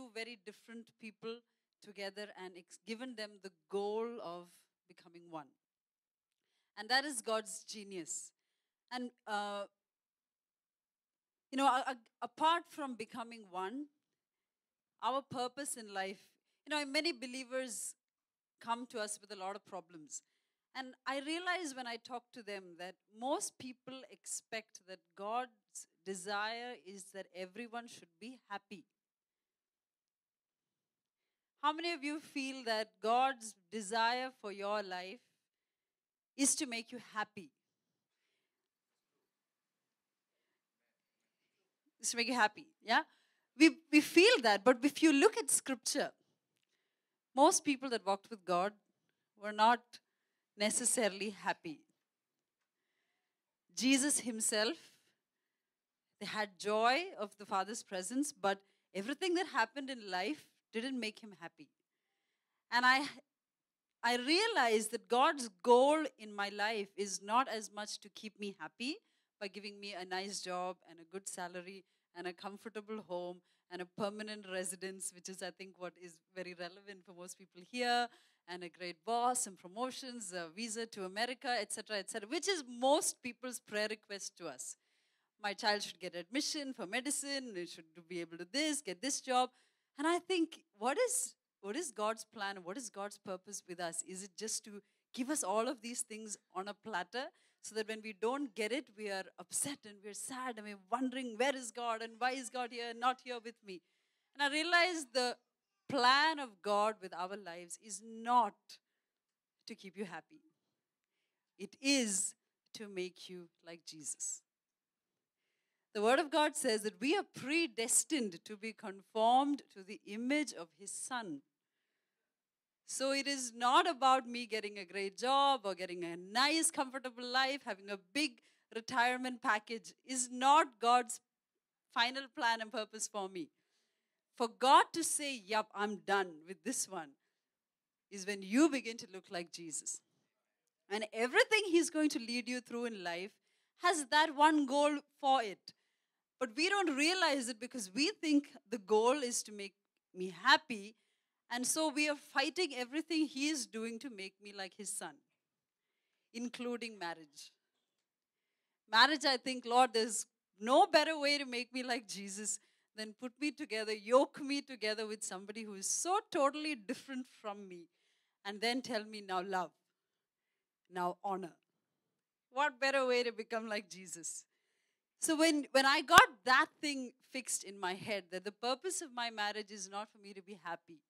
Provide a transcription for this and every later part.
two very different people together and given them the goal of becoming one. And that is God's genius. And, uh, you know, a- a- apart from becoming one, our purpose in life, you know, many believers come to us with a lot of problems. And I realize when I talk to them that most people expect that God's desire is that everyone should be happy. How many of you feel that God's desire for your life is to make you happy? Is to make you happy, yeah? We, we feel that, but if you look at scripture, most people that walked with God were not necessarily happy. Jesus himself, they had joy of the Father's presence, but everything that happened in life didn't make him happy. And I I realized that God's goal in my life is not as much to keep me happy by giving me a nice job and a good salary and a comfortable home and a permanent residence, which is, I think, what is very relevant for most people here, and a great boss and promotions, a visa to America, etc., etc., which is most people's prayer request to us. My child should get admission for medicine, it should be able to this, get this job. And I think, what is what is God's plan? What is God's purpose with us? Is it just to give us all of these things on a platter so that when we don't get it, we are upset and we're sad and we're wondering, where is God and why is God here and not here with me? And I realized the plan of God with our lives is not to keep you happy, it is to make you like Jesus. The Word of God says that we are predestined to be conformed to the image of His Son. So it is not about me getting a great job or getting a nice, comfortable life, having a big retirement package, is not God's final plan and purpose for me. For God to say, Yup, I'm done with this one, is when you begin to look like Jesus. And everything He's going to lead you through in life has that one goal for it. But we don't realize it because we think the goal is to make me happy. And so we are fighting everything He is doing to make me like His Son, including marriage. Marriage, I think, Lord, there's no better way to make me like Jesus than put me together, yoke me together with somebody who is so totally different from me, and then tell me, now love, now honor. What better way to become like Jesus? So when, when I got that thing fixed in my head, that the purpose of my marriage is not for me to be happy.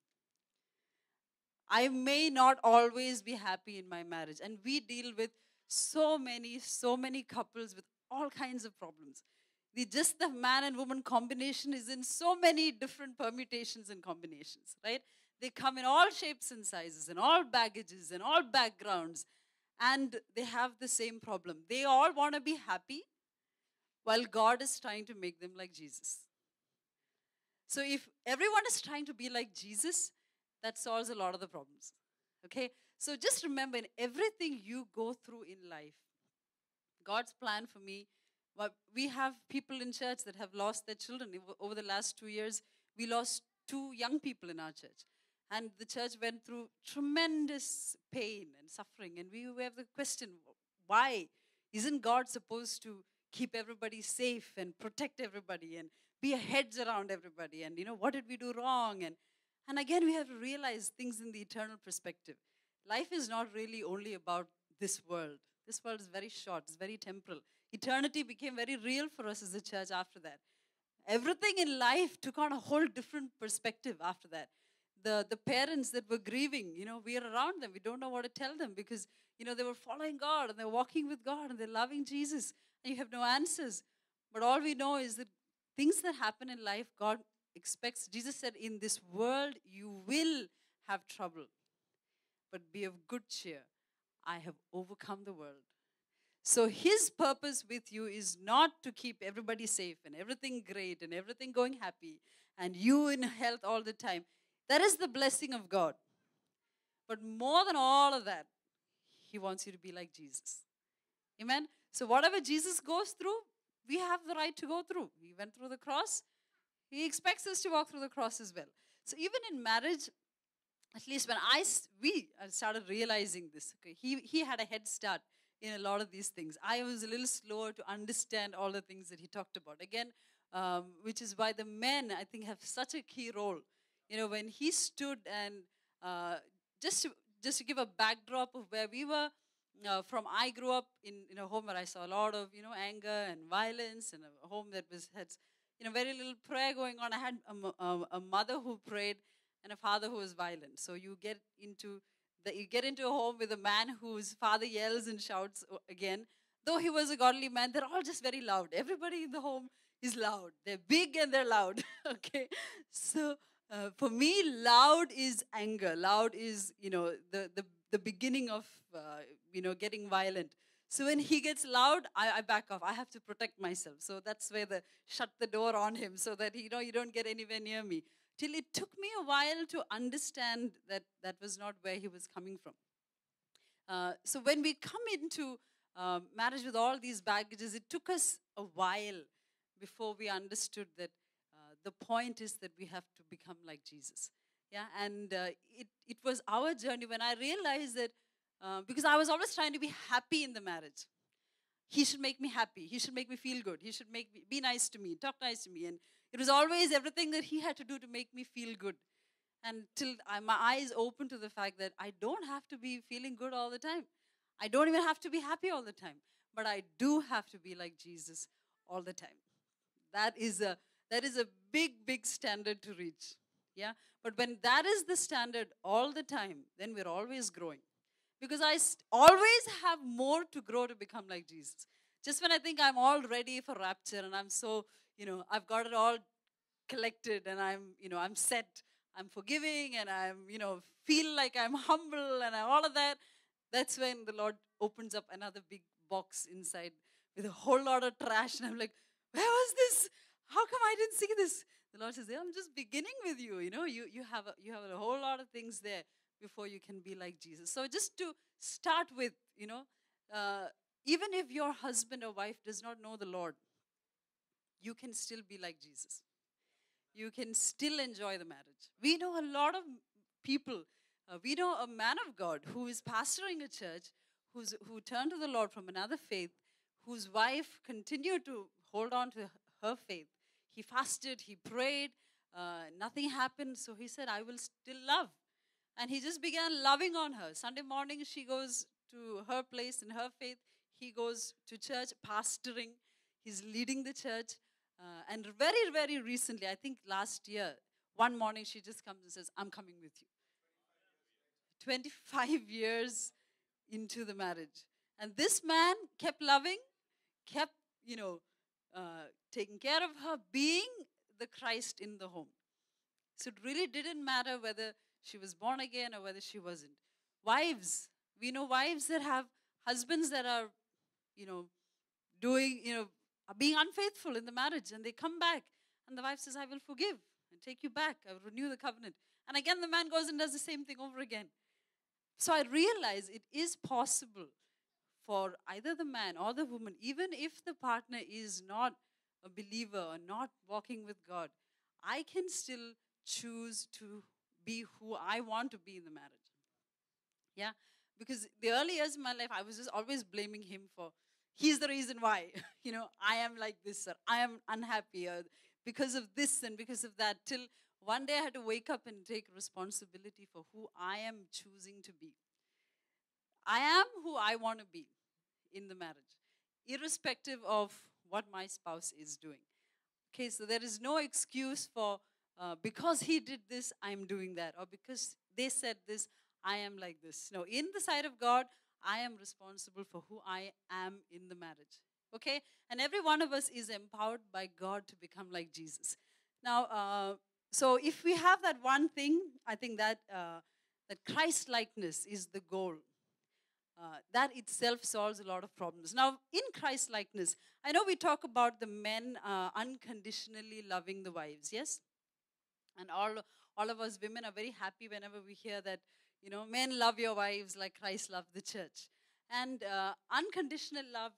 I may not always be happy in my marriage. And we deal with so many, so many couples with all kinds of problems. The just the man and woman combination is in so many different permutations and combinations, right? They come in all shapes and sizes and all baggages and all backgrounds, and they have the same problem. They all want to be happy, while God is trying to make them like Jesus. So if everyone is trying to be like Jesus, that solves a lot of the problems. Okay? So just remember in everything you go through in life, God's plan for me, we have people in church that have lost their children. Over the last two years, we lost two young people in our church. And the church went through tremendous pain and suffering. And we have the question why? Isn't God supposed to keep everybody safe and protect everybody and be a hedge around everybody? And, you know, what did we do wrong? And, and again, we have to realize things in the eternal perspective. Life is not really only about this world. This world is very short, it's very temporal. Eternity became very real for us as a church after that. Everything in life took on a whole different perspective after that. The, the parents that were grieving, you know, we are around them. We don't know what to tell them because, you know, they were following God and they're walking with God and they're loving Jesus. You have no answers. But all we know is that things that happen in life, God expects. Jesus said, In this world, you will have trouble. But be of good cheer. I have overcome the world. So, his purpose with you is not to keep everybody safe and everything great and everything going happy and you in health all the time. That is the blessing of God. But more than all of that, he wants you to be like Jesus. Amen? So, whatever Jesus goes through, we have the right to go through. He went through the cross. He expects us to walk through the cross as well. So even in marriage, at least when I we started realizing this, okay, he he had a head start in a lot of these things. I was a little slower to understand all the things that he talked about. Again, um, which is why the men I think have such a key role. You know, when he stood and uh, just to, just to give a backdrop of where we were uh, from, I grew up in, in a home where I saw a lot of you know anger and violence, and a home that was had you know very little prayer going on. I had a, a, a mother who prayed and a father who was violent. So you get into that you get into a home with a man whose father yells and shouts again. Though he was a godly man, they're all just very loud. Everybody in the home is loud. They're big and they're loud. okay, so uh, for me, loud is anger. Loud is you know the the the beginning of uh, you know getting violent. So when he gets loud, I, I, back off. I have to protect myself. So that's where the shut the door on him so that you know you don't get anywhere near me till it took me a while to understand that that was not where he was coming from. Uh, so when we come into uh, marriage with all these baggages, it took us a while before we understood that uh, the point is that we have to become like Jesus. Yeah, and uh, it, it was our journey when I realized that uh, because I was always trying to be happy in the marriage. He should make me happy. He should make me feel good. He should make me be nice to me, talk nice to me, and it was always everything that he had to do to make me feel good. Until I, my eyes open to the fact that I don't have to be feeling good all the time. I don't even have to be happy all the time. But I do have to be like Jesus all the time. That is a that is a big, big standard to reach. Yeah. But when that is the standard all the time, then we're always growing. Because I always have more to grow to become like Jesus. Just when I think I'm all ready for rapture and I'm so you know, I've got it all collected and I'm, you know, I'm set, I'm forgiving and I'm, you know, feel like I'm humble and all of that, that's when the Lord opens up another big box inside with a whole lot of trash. And I'm like, where was this? How come I didn't see this? The Lord says, yeah, I'm just beginning with you. You know, you, you, have a, you have a whole lot of things there before you can be like Jesus. So just to start with, you know, uh, even if your husband or wife does not know the Lord, you can still be like Jesus. You can still enjoy the marriage. We know a lot of people. Uh, we know a man of God who is pastoring a church, who's, who turned to the Lord from another faith, whose wife continued to hold on to her faith. He fasted, he prayed, uh, nothing happened, so he said, I will still love. And he just began loving on her. Sunday morning, she goes to her place in her faith. He goes to church, pastoring. He's leading the church. Uh, and very, very recently, I think last year, one morning she just comes and says, I'm coming with you. 25 years into the marriage. And this man kept loving, kept, you know, uh, taking care of her, being the Christ in the home. So it really didn't matter whether she was born again or whether she wasn't. Wives, we know wives that have husbands that are, you know, doing, you know, being unfaithful in the marriage and they come back and the wife says, I will forgive and take you back. I will renew the covenant. And again, the man goes and does the same thing over again. So I realize it is possible for either the man or the woman, even if the partner is not a believer or not walking with God, I can still choose to be who I want to be in the marriage. Yeah? Because the early years of my life, I was just always blaming him for he's the reason why. You know i am like this or i am unhappy or because of this and because of that. Till one day i had to wake up and take responsibility for who i am choosing to be. I am who i want to be in the marriage irrespective of what my spouse is doing okay so there is no excuse for uh, because he did this i'm doing that or because they said this i am like this no in the sight of god I am responsible for who I am in the marriage. Okay? And every one of us is empowered by God to become like Jesus. Now, uh, so if we have that one thing, I think that, uh, that Christ likeness is the goal. Uh, that itself solves a lot of problems. Now, in Christ likeness, I know we talk about the men uh, unconditionally loving the wives, yes? And all, all of us women are very happy whenever we hear that you know, men love your wives like Christ loved the church. And uh, unconditional love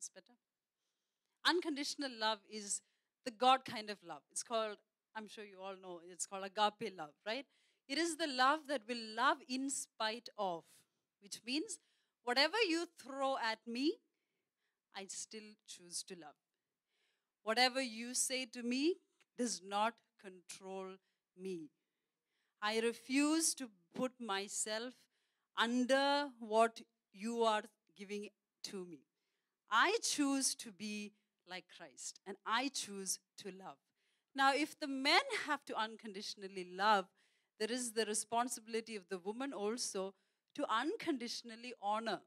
is better. Unconditional love is the God kind of love. It's called, I'm sure you all know, it's called agape love, right? It is the love that will love in spite of, which means whatever you throw at me, I still choose to love. Whatever you say to me does not control me. I refuse to put myself under what you are giving to me. I choose to be like Christ and I choose to love. Now, if the men have to unconditionally love, there is the responsibility of the woman also to unconditionally honor.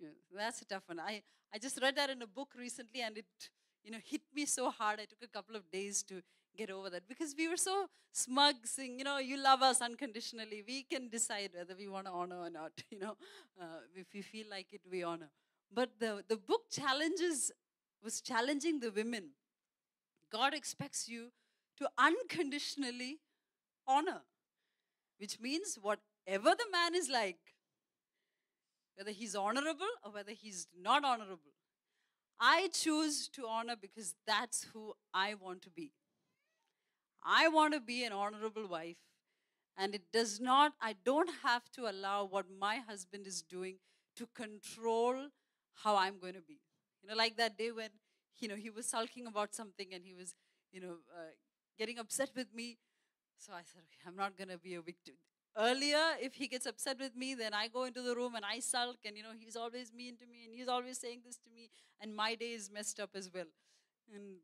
Yeah, that's a tough one. I, I just read that in a book recently and it you know hit me so hard. I took a couple of days to get over that because we were so smug saying, you know, you love us unconditionally. We can decide whether we want to honor or not, you know. Uh, if we feel like it, we honor. But the, the book challenges, was challenging the women. God expects you to unconditionally honor, which means whatever the man is like, whether he's honorable or whether he's not honorable, I choose to honor because that's who I want to be. I want to be an honorable wife. And it does not, I don't have to allow what my husband is doing to control how I'm going to be. You know, like that day when, you know, he was sulking about something and he was, you know, uh, getting upset with me. So I said, okay, I'm not going to be a victim. Earlier, if he gets upset with me, then I go into the room and I sulk, and you know, he's always mean to me and he's always saying this to me, and my day is messed up as well. And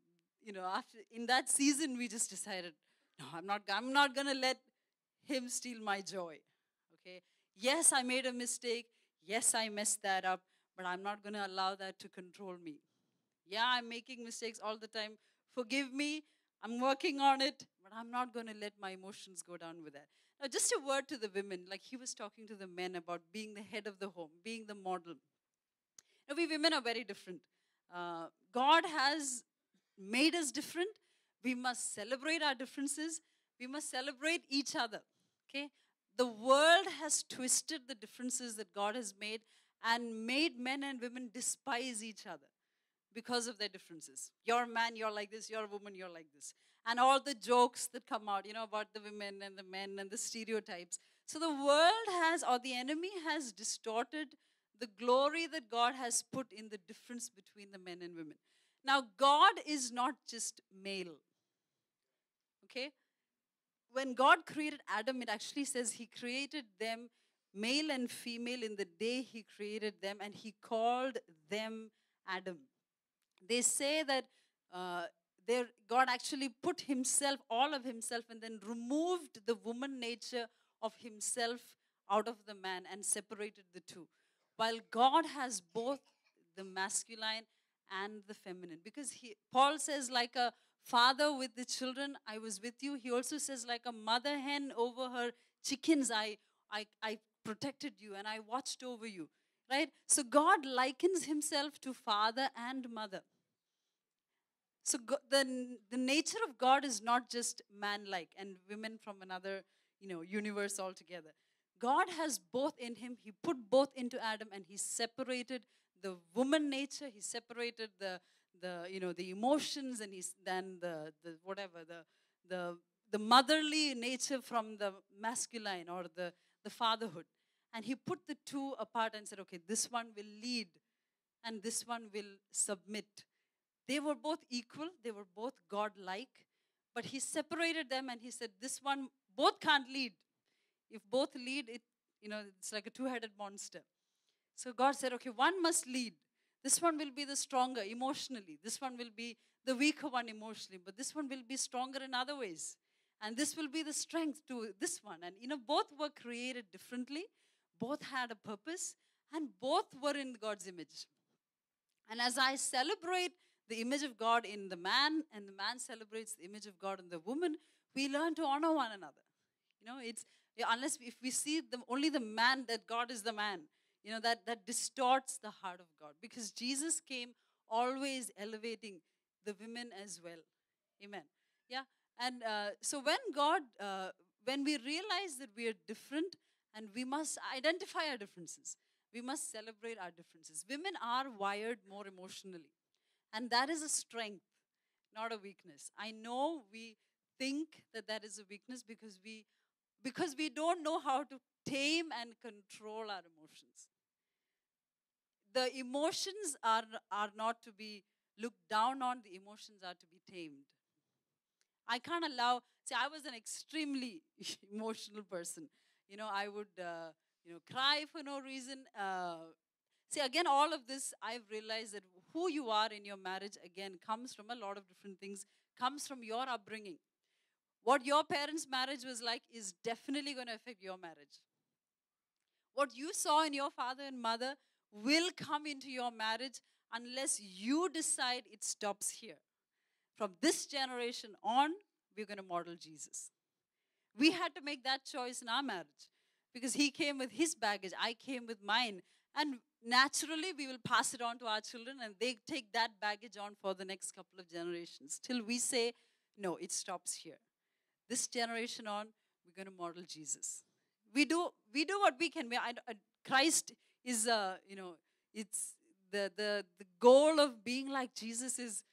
you know, after in that season, we just decided, no, I'm not, I'm not gonna let him steal my joy. Okay. Yes, I made a mistake. Yes, I messed that up, but I'm not gonna allow that to control me. Yeah, I'm making mistakes all the time. Forgive me. I'm working on it, but I'm not gonna let my emotions go down with that. Now, just a word to the women, like he was talking to the men about being the head of the home, being the model. Now, we women are very different. Uh, God has made us different. We must celebrate our differences. We must celebrate each other. Okay? The world has twisted the differences that God has made and made men and women despise each other because of their differences. You're a man, you're like this, you're a woman, you're like this. And all the jokes that come out, you know, about the women and the men and the stereotypes. So the world has, or the enemy has distorted the glory that God has put in the difference between the men and women. Now, God is not just male. Okay? When God created Adam, it actually says He created them male and female in the day He created them, and He called them Adam. They say that uh, God actually put Himself, all of Himself, and then removed the woman nature of Himself out of the man and separated the two. While God has both the masculine and the feminine. Because he, Paul says, like a father with the children, I was with you. He also says, like a mother hen over her chickens, I, I, I protected you and I watched over you. Right? So God likens himself to father and mother. So the, the nature of God is not just man-like and women from another, you know, universe altogether. God has both in him. He put both into Adam and he separated the woman nature. He separated the the you know the emotions and he's then the the whatever the the the motherly nature from the masculine or the the fatherhood and he put the two apart and said okay this one will lead and this one will submit they were both equal they were both god like but he separated them and he said this one both can't lead if both lead it you know it's like a two headed monster so God said, okay, one must lead. This one will be the stronger emotionally. This one will be the weaker one emotionally. But this one will be stronger in other ways. And this will be the strength to this one. And you know, both were created differently, both had a purpose, and both were in God's image. And as I celebrate the image of God in the man, and the man celebrates the image of God in the woman, we learn to honor one another. You know, it's unless if we see the, only the man that God is the man, you know that that distorts the heart of god because jesus came always elevating the women as well amen yeah and uh, so when god uh, when we realize that we are different and we must identify our differences we must celebrate our differences women are wired more emotionally And that is a strength, not a weakness. I know we think that that is a weakness because we because we don't know how to tame and control our emotions. The emotions are, are not to be looked down on, the emotions are to be tamed. I can't allow, see, I was an extremely emotional person. You know, I would, uh, you know, cry for no reason. Uh, see, again, all of this, I've realized that who you are in your marriage, again, comes from a lot of different things, comes from your upbringing. What your parents' marriage was like is definitely going to affect your marriage. What you saw in your father and mother will come into your marriage unless you decide it stops here. From this generation on, we're going to model Jesus. We had to make that choice in our marriage because he came with his baggage, I came with mine. And naturally, we will pass it on to our children and they take that baggage on for the next couple of generations till we say, no, it stops here. This generation on, we're going to model Jesus. We do, we do what we can. We, I, I, Christ is, uh, you know, it's the, the, the goal of being like Jesus is,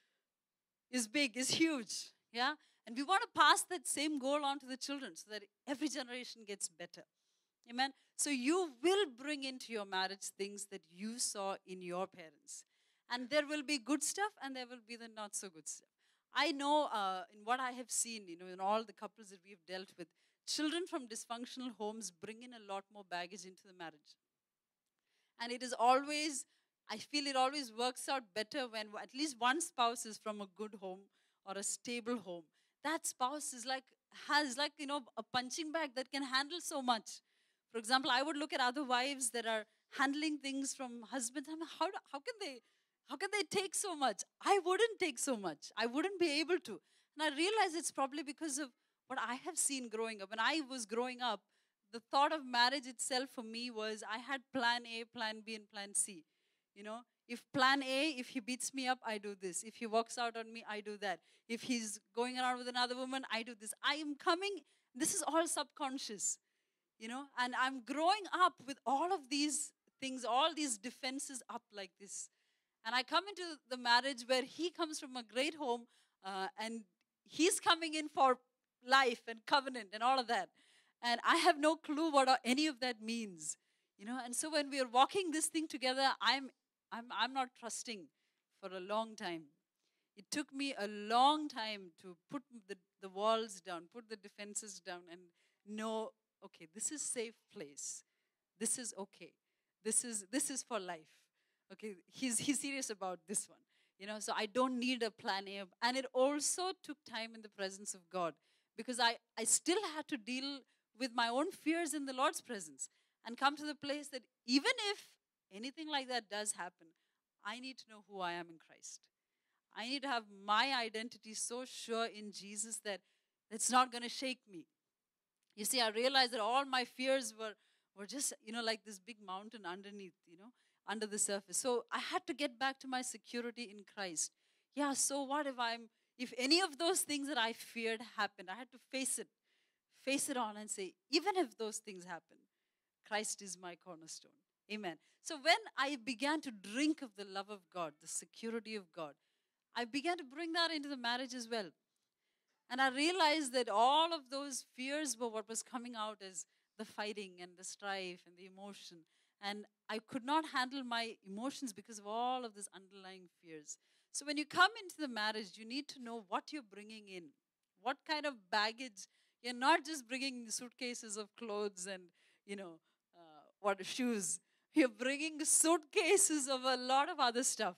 is big, is huge. Yeah? And we want to pass that same goal on to the children so that every generation gets better. Amen. So you will bring into your marriage things that you saw in your parents. And there will be good stuff and there will be the not so good stuff. I know uh, in what I have seen, you know, in all the couples that we've dealt with, children from dysfunctional homes bring in a lot more baggage into the marriage. And it is always, I feel it always works out better when at least one spouse is from a good home or a stable home. That spouse is like, has like, you know, a punching bag that can handle so much. For example, I would look at other wives that are handling things from husbands. I'm how, how can they how can they take so much? I wouldn't take so much. I wouldn't be able to. And I realize it's probably because of what I have seen growing up. When I was growing up, the thought of marriage itself for me was I had plan A, plan B, and plan C. You know, if plan A, if he beats me up, I do this. If he walks out on me, I do that. If he's going around with another woman, I do this. I am coming, this is all subconscious, you know, and I'm growing up with all of these things, all these defenses up like this. And I come into the marriage where he comes from a great home uh, and he's coming in for life and covenant and all of that. And I have no clue what any of that means. You know, and so when we are walking this thing together, I'm, I'm, I'm not trusting for a long time. It took me a long time to put the, the walls down, put the defenses down, and know, okay, this is safe place. This is okay. This is this is for life. Okay, he's he's serious about this one. You know, so I don't need a plan A. And it also took time in the presence of God because I, I still had to deal with my own fears in the Lord's presence and come to the place that even if anything like that does happen, I need to know who I am in Christ. I need to have my identity so sure in Jesus that it's not going to shake me. You see, I realized that all my fears were, were just, you know, like this big mountain underneath, you know, under the surface. So I had to get back to my security in Christ. Yeah, so what if I'm, if any of those things that I feared happened, I had to face it face it on and say, even if those things happen, Christ is my cornerstone. Amen. So when I began to drink of the love of God, the security of God, I began to bring that into the marriage as well. And I realized that all of those fears were what was coming out as the fighting and the strife and the emotion. And I could not handle my emotions because of all of these underlying fears. So when you come into the marriage, you need to know what you're bringing in, what kind of baggage you're not just bringing suitcases of clothes and, you know, uh, what shoes. You're bringing suitcases of a lot of other stuff.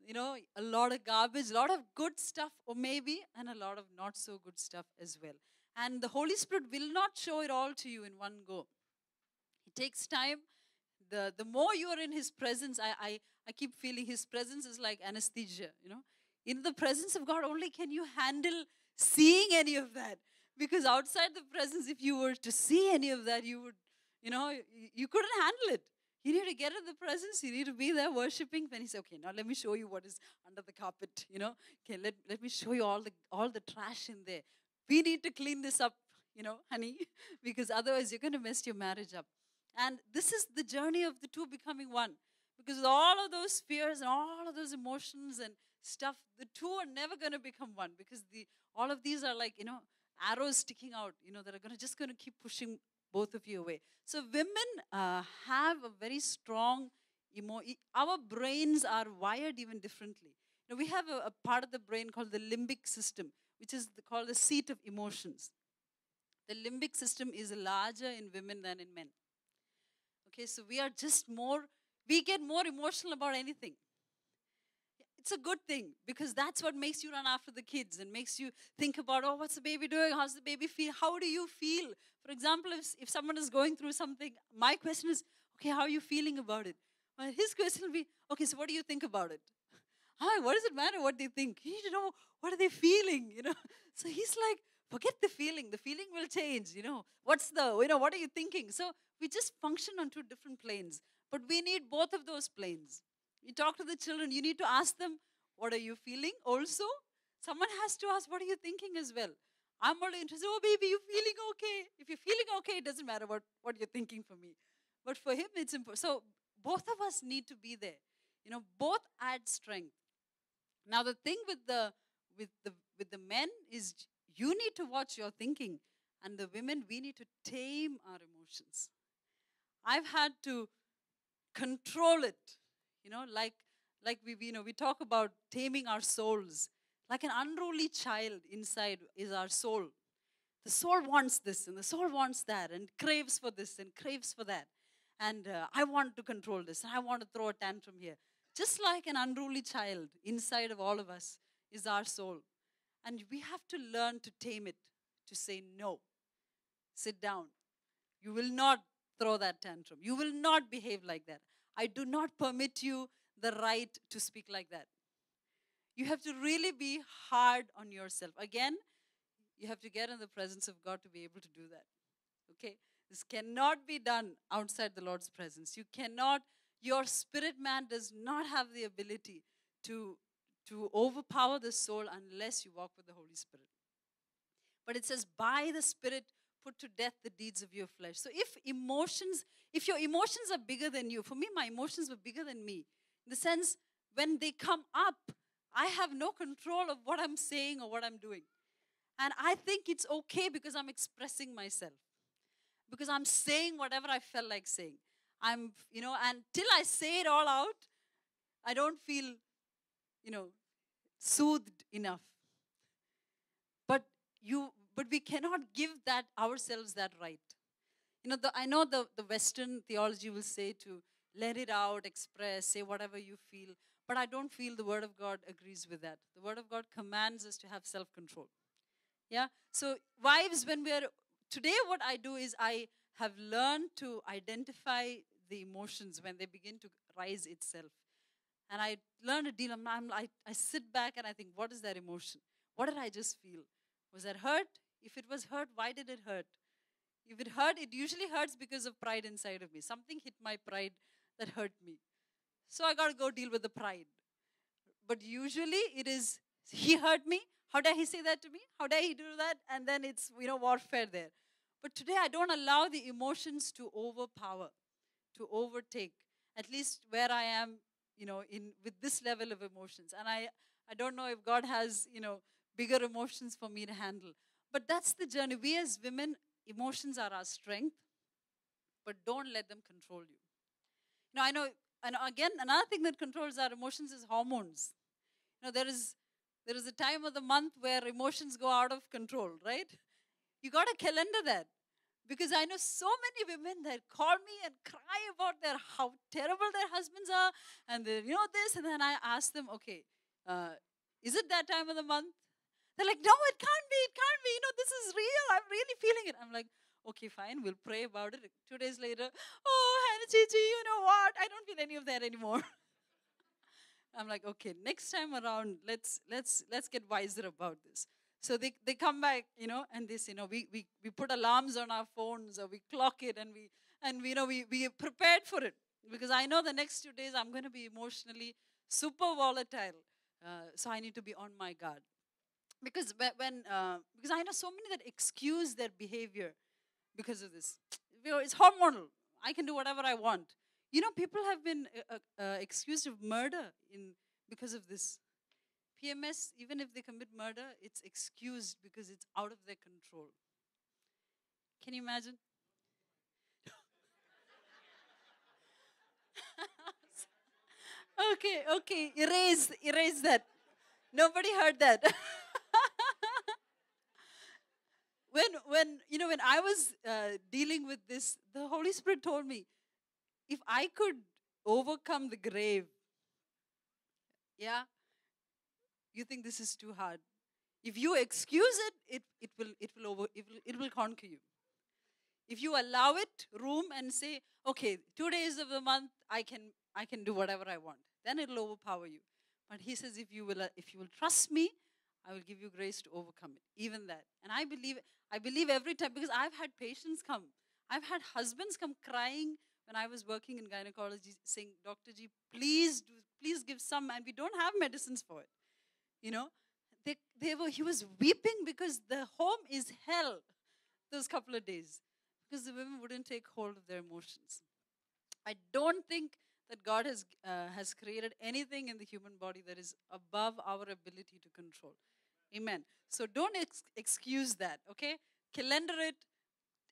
You know, a lot of garbage, a lot of good stuff, or maybe, and a lot of not so good stuff as well. And the Holy Spirit will not show it all to you in one go. It takes time. The, the more you are in His presence, I, I, I keep feeling His presence is like anesthesia, you know. In the presence of God, only can you handle seeing any of that. Because outside the presence, if you were to see any of that, you would, you know, you couldn't handle it. You need to get in the presence. You need to be there worshiping. Then he said, okay, now let me show you what is under the carpet. You know, okay, let, let me show you all the all the trash in there. We need to clean this up, you know, honey, because otherwise you're going to mess your marriage up. And this is the journey of the two becoming one. Because with all of those fears and all of those emotions and stuff, the two are never going to become one because the all of these are like, you know, arrows sticking out, you know, that are going to just going to keep pushing both of you away. So women uh, have a very strong emo. Our brains are wired even differently. Know, we have a, a part of the brain called the limbic system, which is the, called the seat of emotions. The limbic system is larger in women than in men. Okay, so we are just more, we get more emotional about anything. It's a good thing because that's what makes you run after the kids and makes you think about, oh, what's the baby doing? How's the baby feel? How do you feel? For example, if, if someone is going through something, my question is, okay, how are you feeling about it? Well, his question will be, okay, so what do you think about it? Hi, what does it matter what they think? You need to know what are they feeling, you know? So he's like, forget the feeling. The feeling will change, you know. What's the, you know, what are you thinking? So we just function on two different planes. But we need both of those planes. You talk to the children, you need to ask them, what are you feeling also? Someone has to ask, what are you thinking as well? I'm only interested, oh baby, you feeling okay? If you're feeling okay, it doesn't matter what, what you're thinking for me. But for him, it's important. So both of us need to be there. You know, both add strength. Now the thing with the with the with the men is you need to watch your thinking, and the women we need to tame our emotions. I've had to control it. You know, like like we you know we talk about taming our souls. Like an unruly child inside is our soul. The soul wants this and the soul wants that and craves for this and craves for that. And uh, I want to control this and I want to throw a tantrum here. Just like an unruly child inside of all of us is our soul. And we have to learn to tame it, to say no. Sit down. You will not throw that tantrum. You will not behave like that. I do not permit you the right to speak like that. You have to really be hard on yourself. Again, you have to get in the presence of God to be able to do that. Okay? This cannot be done outside the Lord's presence. You cannot, your spirit man does not have the ability to, to overpower the soul unless you walk with the Holy Spirit. But it says, by the Spirit, put to death the deeds of your flesh. So if emotions, if your emotions are bigger than you, for me, my emotions were bigger than me. In the sense, when they come up, I have no control of what I'm saying or what I'm doing. And I think it's okay because I'm expressing myself. Because I'm saying whatever I felt like saying. I'm, you know, and till I say it all out, I don't feel, you know, soothed enough. But you, but we cannot give that ourselves that right. You know, the, I know the, the Western theology will say to let it out, express, say whatever you feel. But I don't feel the Word of God agrees with that. The Word of God commands us to have self control. Yeah? So, wives, when we're today, what I do is I have learned to identify the emotions when they begin to rise itself. And I learn a deal, I'm, I'm, I, I sit back and I think, what is that emotion? What did I just feel? Was that hurt? If it was hurt, why did it hurt? If it hurt, it usually hurts because of pride inside of me. Something hit my pride that hurt me. So I got to go deal with the pride. But usually it is, he hurt me. How dare he say that to me? How dare he do that? And then it's, you know, warfare there. But today I don't allow the emotions to overpower, to overtake, at least where I am, you know, in with this level of emotions. And I, I don't know if God has, you know, bigger emotions for me to handle. But that's the journey. We as women, emotions are our strength, but don't let them control you. You know, I know, and again, another thing that controls our emotions is hormones. You know, there is there is a time of the month where emotions go out of control, right? You got to calendar that. Because I know so many women that call me and cry about their how terrible their husbands are, and they you know this, and then I ask them, okay, uh, is it that time of the month? They're like, no, it can't be, it can't be. You know, this is real. I'm really feeling it. I'm like, okay, fine, we'll pray about it. Two days later, oh, Hannah Chichi, you know what? I don't feel any of that anymore. I'm like, okay, next time around, let's let's let's get wiser about this. So they, they come back, you know, and this, you know, we, we, we put alarms on our phones or we clock it and we and we, you know we, we prepared for it. Because I know the next two days I'm going to be emotionally super volatile. Uh, so I need to be on my guard. Because when uh, because I know so many that excuse their behavior because of this. It's hormonal. I can do whatever I want. You know, people have been uh, uh, uh, accused of murder in because of this. PMS, even if they commit murder, it's excused because it's out of their control. Can you imagine? okay, okay, erase, erase that. Nobody heard that. when, when, you know, when I was uh, dealing with this, the Holy Spirit told me, if I could overcome the grave, yeah, you think this is too hard. If you excuse it, it, it, will, it, will over, it, will, it will conquer you. If you allow it room and say, okay, two days of the month, I can, I can do whatever I want, then it'll overpower you. But he says, if you will, uh, if you will trust me, I will give you grace to overcome it. Even that. And I believe, I believe every time because I've had patients come. I've had husbands come crying when I was working in gynecology, saying, Dr. G, please do, please give some, and we don't have medicines for it. You know, they, they were, he was weeping because the home is hell those couple of days because the women wouldn't take hold of their emotions. I don't think that God has, uh, has created anything in the human body that is above our ability to control. Amen. So don't ex- excuse that, okay? Calendar it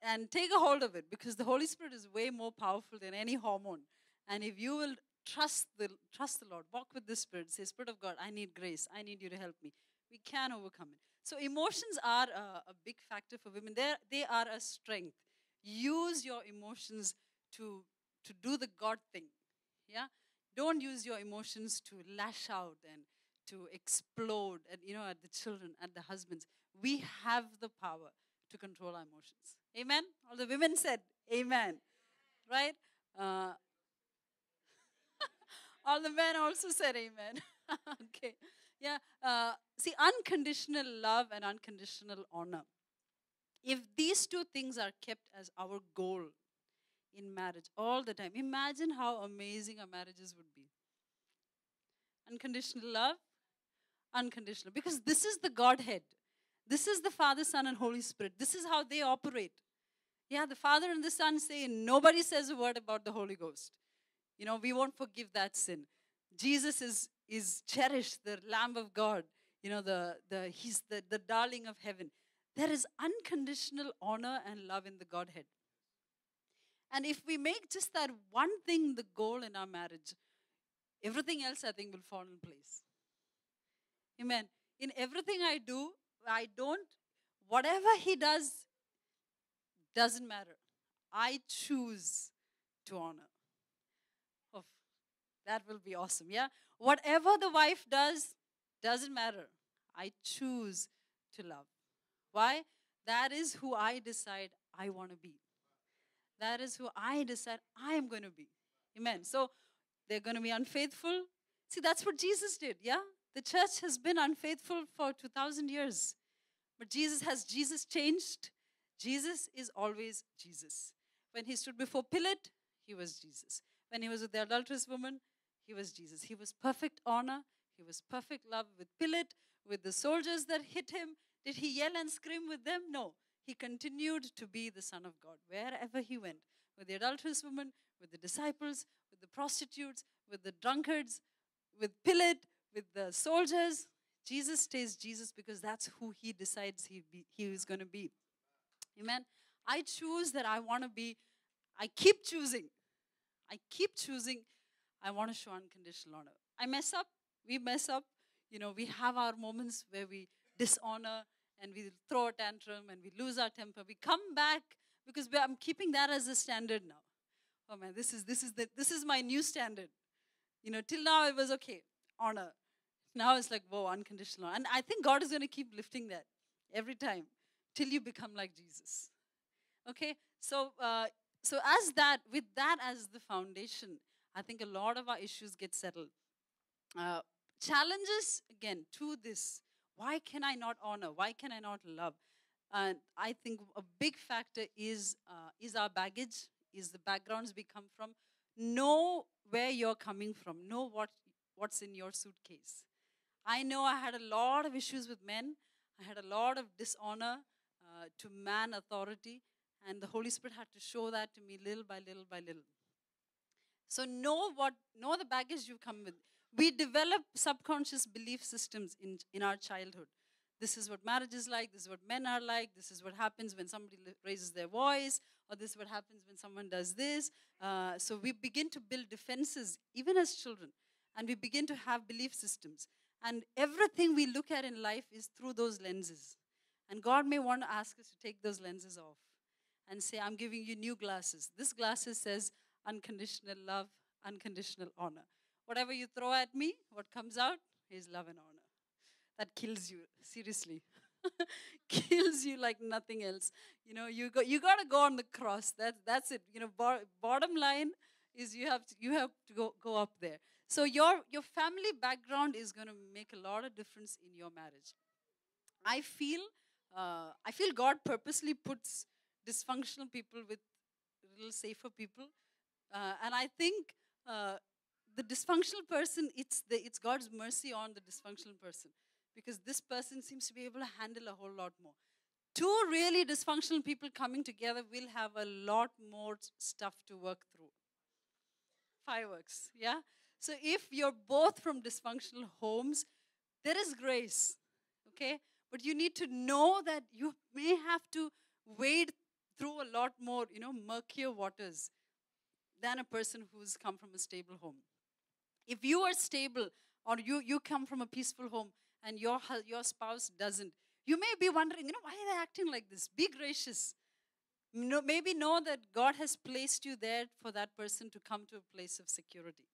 and take a hold of it because the Holy Spirit is way more powerful than any hormone. And if you will trust the trust the Lord, walk with the Spirit, say, Spirit of God, I need grace. I need you to help me. We can overcome it. So emotions are a, a big factor for women. They're, they are a strength. Use your emotions to to do the God thing. Yeah? Don't use your emotions to lash out and to explode at you know at the children, at the husbands. We have the power to control our emotions. Amen. All the women said amen. Right? Uh, all the men also said amen. okay. Yeah. Uh, see, unconditional love and unconditional honor. If these two things are kept as our goal in marriage all the time, imagine how amazing our marriages would be. Unconditional love, unconditional. Because this is the Godhead. This is the Father, Son, and Holy Spirit. This is how they operate. Yeah, the Father and the Son say, nobody says a word about the Holy Ghost. You know, we won't forgive that sin. Jesus is, is cherished, the Lamb of God. You know, the, the, he's the, the darling of heaven. There is unconditional honor and love in the Godhead. And if we make just that one thing the goal in our marriage, everything else I think will fall in place. Amen. In everything I do, I don't, whatever he does, doesn't matter. I choose to honor. Oh, that will be awesome, yeah? Whatever the wife does, doesn't matter. I choose to love. Why? That is who I decide I want to be. That is who I decide I am going to be. Amen. So they're going to be unfaithful. See, that's what Jesus did, yeah? The church has been unfaithful for 2,000 years. But Jesus has Jesus changed? Jesus is always Jesus. When he stood before Pilate, he was Jesus. When he was with the adulterous woman, he was Jesus. He was perfect honor. He was perfect love with Pilate, with the soldiers that hit him. Did he yell and scream with them? No. He continued to be the Son of God wherever he went. With the adulterous woman, with the disciples, with the prostitutes, with the drunkards, with Pilate, with the soldiers. Jesus stays Jesus because that's who he decides he, be, he is going to be. Amen. I choose that I want to be, I keep choosing. I keep choosing. I want to show unconditional honor. I mess up. We mess up. You know, we have our moments where we dishonor and we throw a tantrum and we lose our temper. We come back because I'm keeping that as a standard now. Oh man, this is this is the this is my new standard. You know, till now it was okay, honor. Now it's like, whoa, unconditional. And I think God is going to keep lifting that every time till you become like Jesus. Okay? So, uh, so as that, with that as the foundation, I think a lot of our issues get settled. Uh, challenges, again, to this. Why can I not honor? Why can I not love? And I think a big factor is, uh, is our baggage, is the backgrounds we come from. Know where you're coming from. Know what, what's in your suitcase. I know I had a lot of issues with men. I had a lot of dishonor uh, to man authority, and the Holy Spirit had to show that to me little by little by little. So know what know the baggage you come with. We develop subconscious belief systems in, in our childhood. This is what marriage is like, this is what men are like, this is what happens when somebody raises their voice, or this is what happens when someone does this. Uh, so we begin to build defenses, even as children, and we begin to have belief systems. And everything we look at in life is through those lenses. And God may want to ask us to take those lenses off and say, I'm giving you new glasses. This glasses says unconditional love, unconditional honor. Whatever you throw at me, what comes out is love and honor. That kills you, seriously. kills you like nothing else. You know, you go, you got to go on the cross. That's that's it. You know, bar, bottom line is you have to, you have to go go up there. So your your family background is going to make a lot of difference in your marriage. I feel uh, I feel God purposely puts dysfunctional people with little safer people, uh, and I think uh, the dysfunctional person it's the it's God's mercy on the dysfunctional person because this person seems to be able to handle a whole lot more. Two really dysfunctional people coming together will have a lot more stuff to work through. Fireworks, yeah? So if you're both from dysfunctional homes, there is grace, okay? But you need to know that you may have to wade through a lot more, you know, murkier waters than a person who's come from a stable home. If you are stable or you, you come from a peaceful home, and your, your spouse doesn't. You may be wondering, you know, why are they acting like this? Be gracious. No, maybe know that God has placed you there for that person to come to a place of security.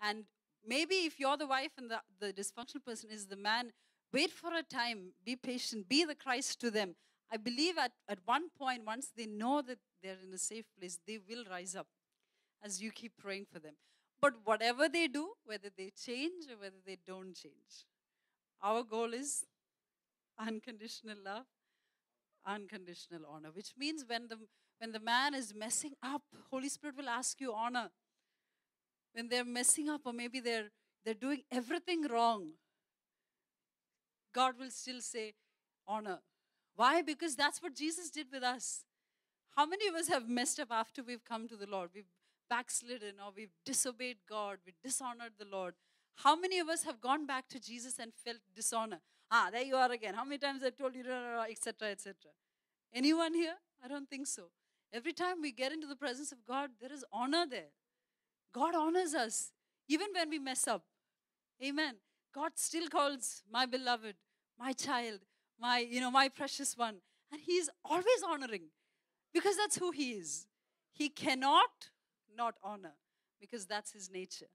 And maybe if you're the wife and the, the dysfunctional person is the man, wait for a time, be patient, be the Christ to them. I believe at, at one point, once they know that they're in a safe place, they will rise up as you keep praying for them. But whatever they do, whether they change or whether they don't change, our goal is unconditional love, unconditional honor, which means when the, when the man is messing up, Holy Spirit will ask you honor. When they're messing up, or maybe they're, they're doing everything wrong, God will still say honor. Why? Because that's what Jesus did with us. How many of us have messed up after we've come to the Lord? We've backslidden or we've disobeyed God, we dishonored the Lord. How many of us have gone back to Jesus and felt dishonor? Ah, there you are again. How many times I told you, etc., etc. Anyone here? I don't think so. Every time we get into the presence of God, there is honor there. God honors us, even when we mess up. Amen. God still calls my beloved, my child, my, you know, my precious one. And He's always honoring because that's who He is. He cannot not honor because that's His nature.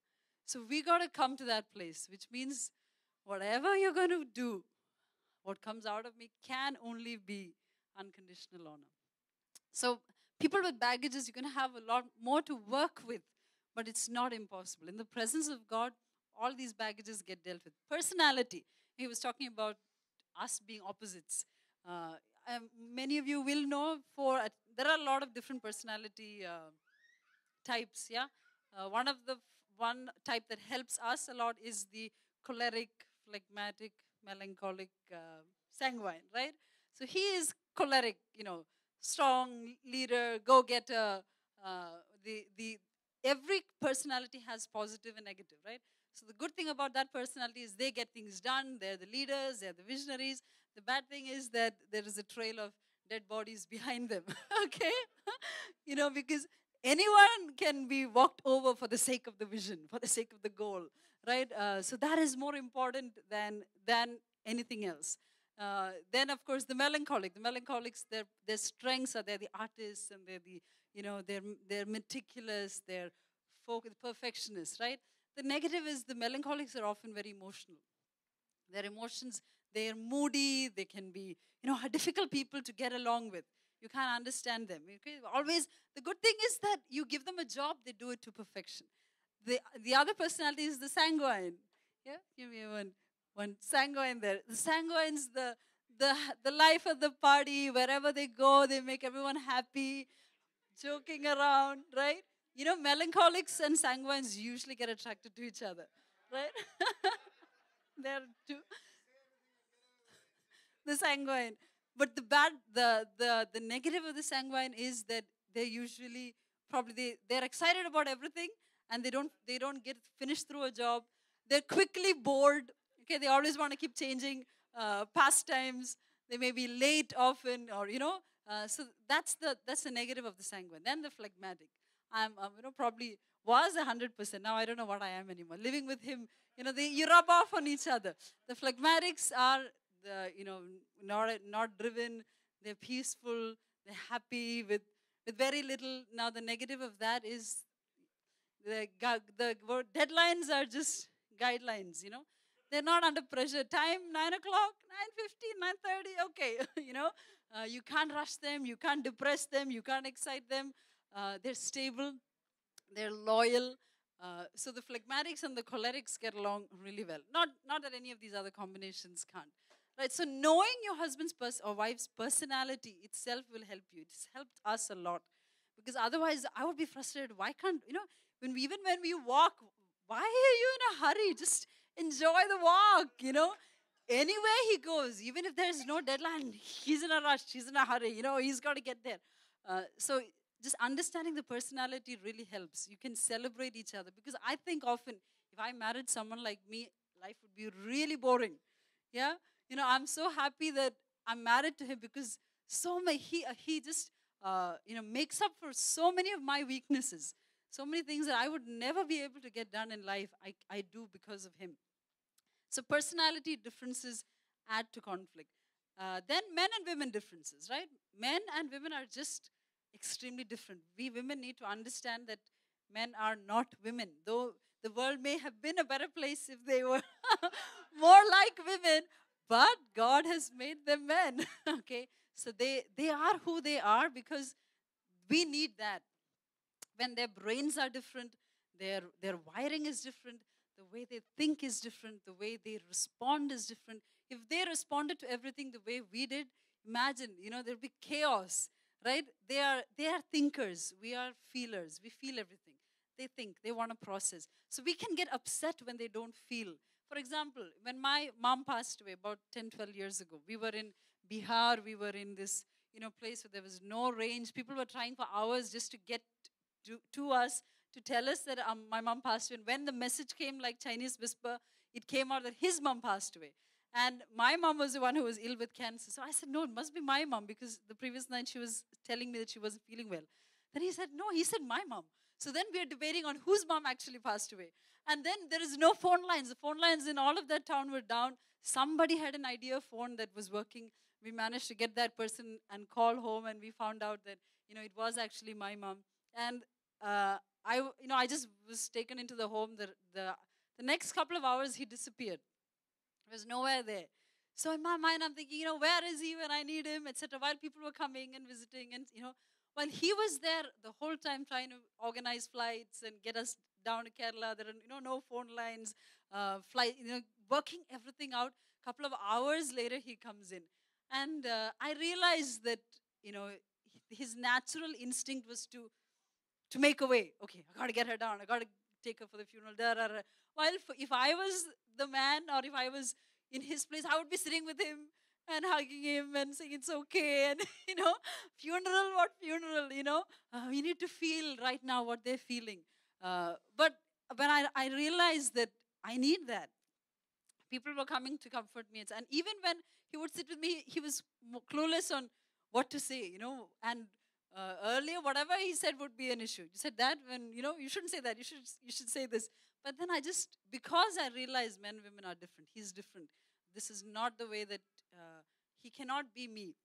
So we got to come to that place, which means whatever you're going to do, what comes out of me can only be unconditional honor. So people with baggages, you're going to have a lot more to work with, but it's not impossible. In the presence of God, all these baggages get dealt with. Personality. He was talking about us being opposites. Uh, um, many of you will know for uh, there are a lot of different personality uh, types. Yeah, uh, one of the one type that helps us a lot is the choleric, phlegmatic, melancholic, uh, sanguine, right? So he is choleric, you know, strong leader, go-getter. Uh, the the every personality has positive and negative, right? So the good thing about that personality is they get things done. They're the leaders. They're the visionaries. The bad thing is that there is a trail of dead bodies behind them. okay, you know because anyone can be walked over for the sake of the vision, for the sake of the goal, right? Uh, so that is more important than than anything else. Uh, then, of course, the melancholic. The melancholics, their their strengths are they're the artists and they're the you know they're they're meticulous, they're folk, perfectionists, right? The negative is the melancholics are often very emotional. Their emotions, they're moody. They can be you know difficult people to get along with. You can't understand them. Always, the good thing is that you give them a job, they do it to perfection. The, the other personality is the sanguine. Yeah, give me one, one sanguine there. The sanguine's the, the, the life of the party. Wherever they go, they make everyone happy, joking around, right? You know, melancholics and sanguines usually get attracted to each other, right? They're two. The sanguine. But the bad, the, the, the negative of the sanguine is that they're usually probably they, they're excited about everything and they don't they don't get finished through a job. They're quickly bored. Okay, they always want to keep changing uh, pastimes. They may be late often, or you know. Uh, so that's the that's the negative of the sanguine. Then the phlegmatic. I'm, you know probably was a hundred percent. Now I don't know what I am anymore. Living with him, you know, they you rub off on each other. The phlegmatics are the you know not not driven. They're peaceful. They're happy with with very little. Now the negative of that is the the deadlines are just guidelines. You know, they're not under pressure. Time nine o'clock, nine fifteen, nine thirty. Okay, you know, uh, you can't rush them. You can't depress them. You can't excite them. Uh, they're stable. They're loyal. Uh, so the phlegmatics and the cholerics get along really well. Not not that any of these other combinations can't. Right, so knowing your husband's pers- or wife's personality itself will help you. It's helped us a lot because otherwise I would be frustrated. Why can't you know? When we, even when we walk, why are you in a hurry? Just enjoy the walk. You know, anywhere he goes, even if there's no deadline, he's in a rush. He's in a hurry. You know, he's got to get there. Uh, so just understanding the personality really helps. You can celebrate each other because I think often if I married someone like me, life would be really boring. Yeah you know, I'm so happy that I'm married to him because so many, he, uh, he just, uh, you know, makes up for so many of my weaknesses. So many things that I would never be able to get done in life, I, I do because of him. So personality differences add to conflict. Uh, then men and women differences, right? Men and women are just extremely different. We women need to understand that men are not women, though the world may have been a better place if they were more like women, but God has made them men. okay? So they, they are who they are because we need that. When their brains are different, their, their wiring is different, the way they think is different, the way they respond is different. If they responded to everything the way we did, imagine, you know, there'd be chaos, right? They are, they are thinkers, we are feelers, we feel everything. They think, they want to process. So we can get upset when they don't feel. For example, when my mom passed away about 10, 12 years ago, we were in Bihar, we were in this you know, place where there was no range. People were trying for hours just to get to, to us to tell us that um, my mom passed away. And when the message came like Chinese whisper, it came out that his mom passed away. And my mom was the one who was ill with cancer. So I said, no, it must be my mom because the previous night she was telling me that she wasn't feeling well. Then he said, no, he said my mom. So then we are debating on whose mom actually passed away. And then there is no phone lines. The phone lines in all of that town were down. Somebody had an idea phone that was working. We managed to get that person and call home, and we found out that you know it was actually my mom. And uh, I, you know, I just was taken into the home. The, the the next couple of hours, he disappeared. He was nowhere there. So in my mind, I'm thinking, you know, where is he when I need him, etc. While people were coming and visiting, and you know, while he was there the whole time trying to organize flights and get us down to Kerala. There are you know no phone lines, uh, flight, you know, working everything out. A couple of hours later, he comes in, and uh, I realized that you know his natural instinct was to to make a way. Okay, I got to get her down. I got to take her for the funeral. Da, da, da. While if I was the man, or if I was in his place, I would be sitting with him and hugging him and saying it's okay and you know funeral what funeral you know uh, we need to feel right now what they're feeling uh, but when I, I realized that I need that, people were coming to comfort me. And even when he would sit with me, he was clueless on what to say, you know. And uh, earlier, whatever he said would be an issue. You said that when, you know, you shouldn't say that. You should, you should say this. But then I just, because I realized men women are different, he's different. This is not the way that uh, he cannot be me.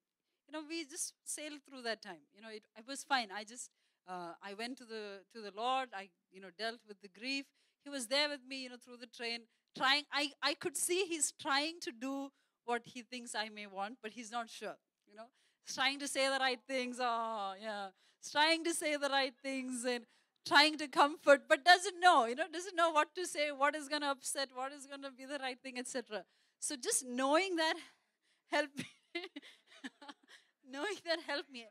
You know, we just sailed through that time. You know, it, was fine. I just uh, I went to the to the Lord. I you know dealt with the grief. He was there with me, you know, through the train, trying. I I could see he's trying to do what he thinks I may want, but he's not sure. You know, he's trying to say the right things. Oh yeah, he's trying to say the right things and trying to comfort, but doesn't know. You know, doesn't know what to say, what is going to upset, what is going to be the right thing, etc. So just knowing that helped me. knowing that helped me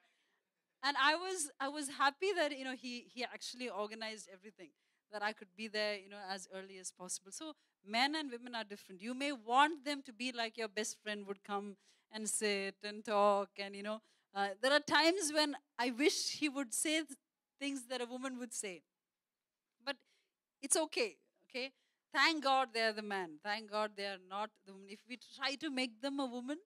and i was i was happy that you know he he actually organized everything that i could be there you know as early as possible so men and women are different you may want them to be like your best friend would come and sit and talk and you know uh, there are times when i wish he would say things that a woman would say but It's okay. Okay. Thank God they're the man. Thank God they are not the woman. If we try to make them a woman,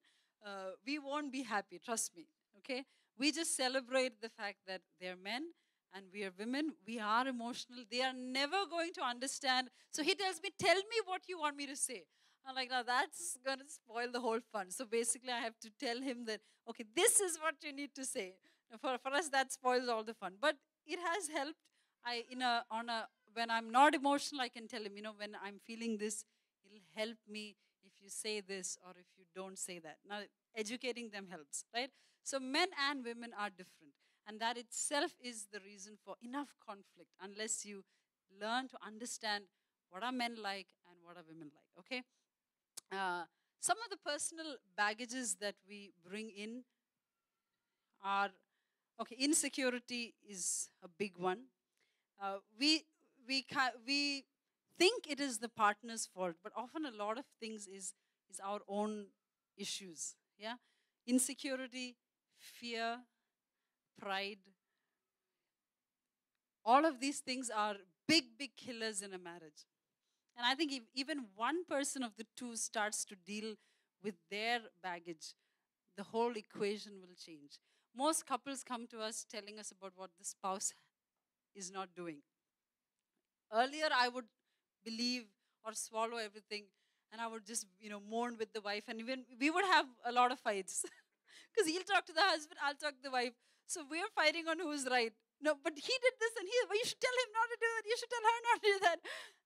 uh, we won't be happy. Trust me. Okay. We just celebrate the fact that they're men and we are women. We are emotional. They are never going to understand. So he tells me, Tell me what you want me to say. I'm like, now that's going to spoil the whole fun. So basically, I have to tell him that, okay, this is what you need to say. For, for us, that spoils all the fun. But it has helped. I, in a, on a, when I'm not emotional, I can tell him, you know, when I'm feeling this, it'll help me if you say this or if you don't say that. Now, educating them helps, right? So men and women are different. And that itself is the reason for enough conflict unless you learn to understand what are men like and what are women like, okay? Uh, some of the personal baggages that we bring in are okay insecurity is a big one uh, we we ca- we think it is the partner's fault but often a lot of things is is our own issues yeah insecurity fear pride all of these things are big big killers in a marriage and I think if even one person of the two starts to deal with their baggage, the whole equation will change. Most couples come to us telling us about what the spouse is not doing. Earlier, I would believe or swallow everything and I would just, you know, mourn with the wife. And even we would have a lot of fights because he'll talk to the husband, I'll talk to the wife. So we're fighting on who's right. No, but he did this and he, well, you should tell him not to do that. You should tell her not to do that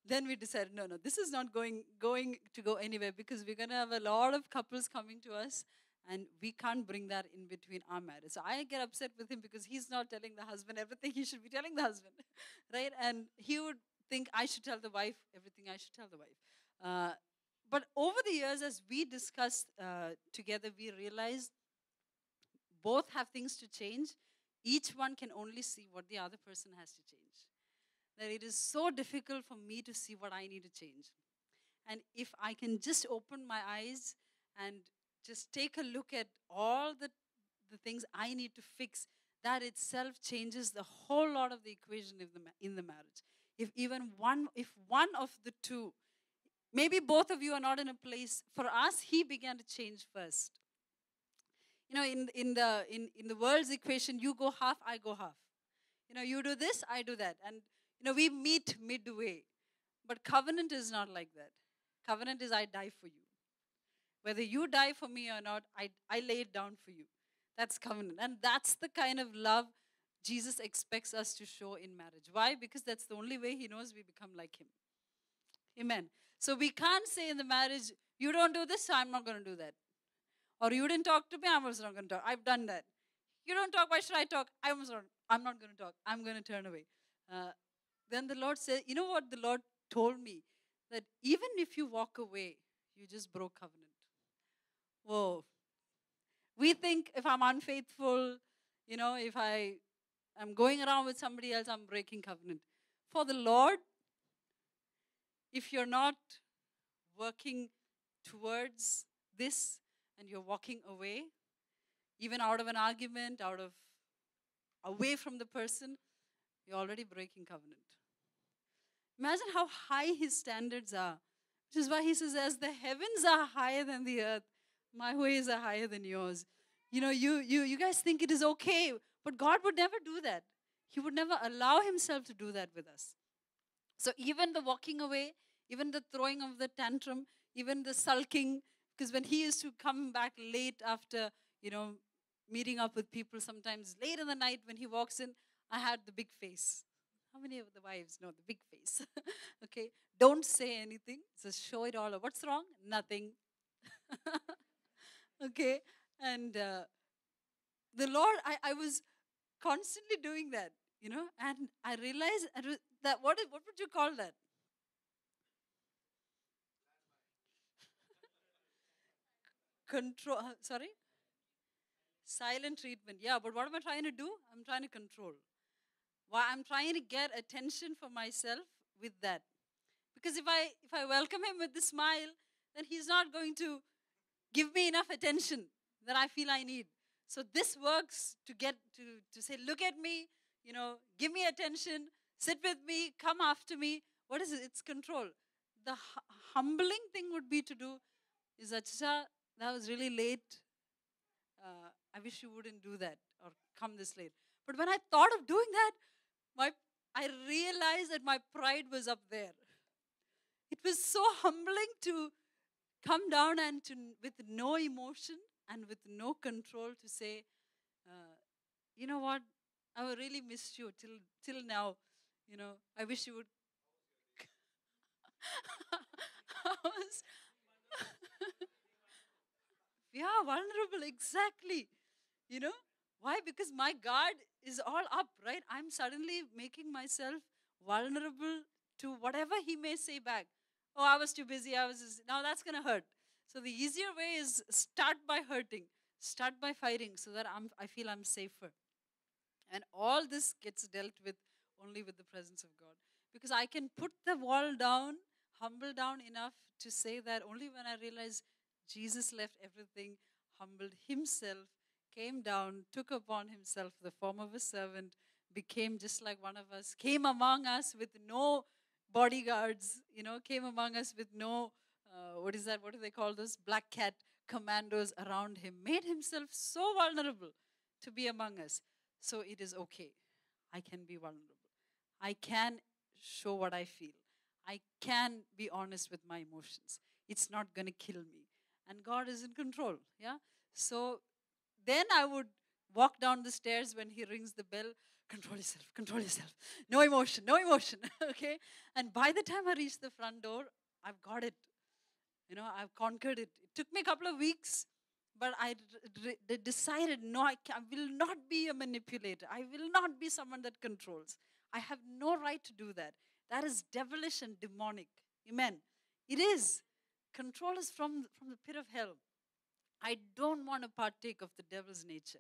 then we decided no no this is not going going to go anywhere because we're going to have a lot of couples coming to us and we can't bring that in between our marriage so i get upset with him because he's not telling the husband everything he should be telling the husband right and he would think i should tell the wife everything i should tell the wife uh, but over the years as we discussed uh, together we realized both have things to change each one can only see what the other person has to change that it is so difficult for me to see what I need to change. And if I can just open my eyes and just take a look at all the, the things I need to fix, that itself changes the whole lot of the equation in the, in the marriage. If even one, if one of the two, maybe both of you are not in a place, for us, he began to change first. You know, in, in, the, in, in the world's equation, you go half, I go half. You know, you do this, I do that. And you know, we meet midway. But covenant is not like that. Covenant is I die for you. Whether you die for me or not, I, I lay it down for you. That's covenant. And that's the kind of love Jesus expects us to show in marriage. Why? Because that's the only way he knows we become like him. Amen. So we can't say in the marriage, you don't do this, so I'm not going to do that. Or you didn't talk to me, I'm also not going to talk. I've done that. You don't talk, why should I talk? I'm, not, I'm not going to talk. I'm going to turn away. Uh, then the Lord said, You know what the Lord told me? That even if you walk away, you just broke covenant. Whoa. We think if I'm unfaithful, you know, if I am going around with somebody else, I'm breaking covenant. For the Lord, if you're not working towards this and you're walking away, even out of an argument, out of away from the person, you're already breaking covenant. Imagine how high his standards are. Which is why he says, As the heavens are higher than the earth, my ways are higher than yours. You know, you, you, you guys think it is okay, but God would never do that. He would never allow himself to do that with us. So even the walking away, even the throwing of the tantrum, even the sulking, because when he used to come back late after, you know, meeting up with people sometimes late in the night when he walks in, I had the big face. How many of the wives know the big face? okay, don't say anything, just show it all. What's wrong? Nothing. okay, and uh, the Lord, I, I was constantly doing that, you know, and I realized that what, what would you call that? Control, uh, sorry? Silent treatment. Yeah, but what am I trying to do? I'm trying to control. Why I'm trying to get attention for myself with that. Because if I if I welcome him with the smile, then he's not going to give me enough attention that I feel I need. So this works to get to, to say, look at me, you know, give me attention, sit with me, come after me. What is it? It's control. The hu- humbling thing would be to do is, Acha, that was really late. Uh, I wish you wouldn't do that or come this late. But when I thought of doing that, my I realized that my pride was up there. It was so humbling to come down and to, with no emotion and with no control to say, uh, you know what, I really miss you till till now. You know, I wish you would. Was yeah, vulnerable, exactly. You know, why? Because my guard is all up, right? I'm suddenly making myself vulnerable to whatever he may say back. Oh, I was too busy. I was just, now that's gonna hurt. So the easier way is start by hurting, start by fighting, so that I'm, I feel I'm safer. And all this gets dealt with only with the presence of God, because I can put the wall down, humble down enough to say that only when I realize Jesus left everything, humbled himself, came down, took upon himself the form of a servant, became just like one of us, came among us with no bodyguards, you know, came among us with no, uh, what is that? What do they call those? Black cat commandos around him, made himself so vulnerable to be among us. So it is okay. I can be vulnerable. I can show what I feel. I can be honest with my emotions. It's not going to kill me. And God is in control. Yeah? So then I would walk down the stairs when He rings the bell. Control yourself, control yourself. No emotion, no emotion. okay? And by the time I reach the front door, I've got it. You know, I've conquered it. It took me a couple of weeks, but I decided no, I, I will not be a manipulator. I will not be someone that controls. I have no right to do that. That is devilish and demonic. Amen. It is. Control is from, from the pit of hell. I don't want to partake of the devil's nature.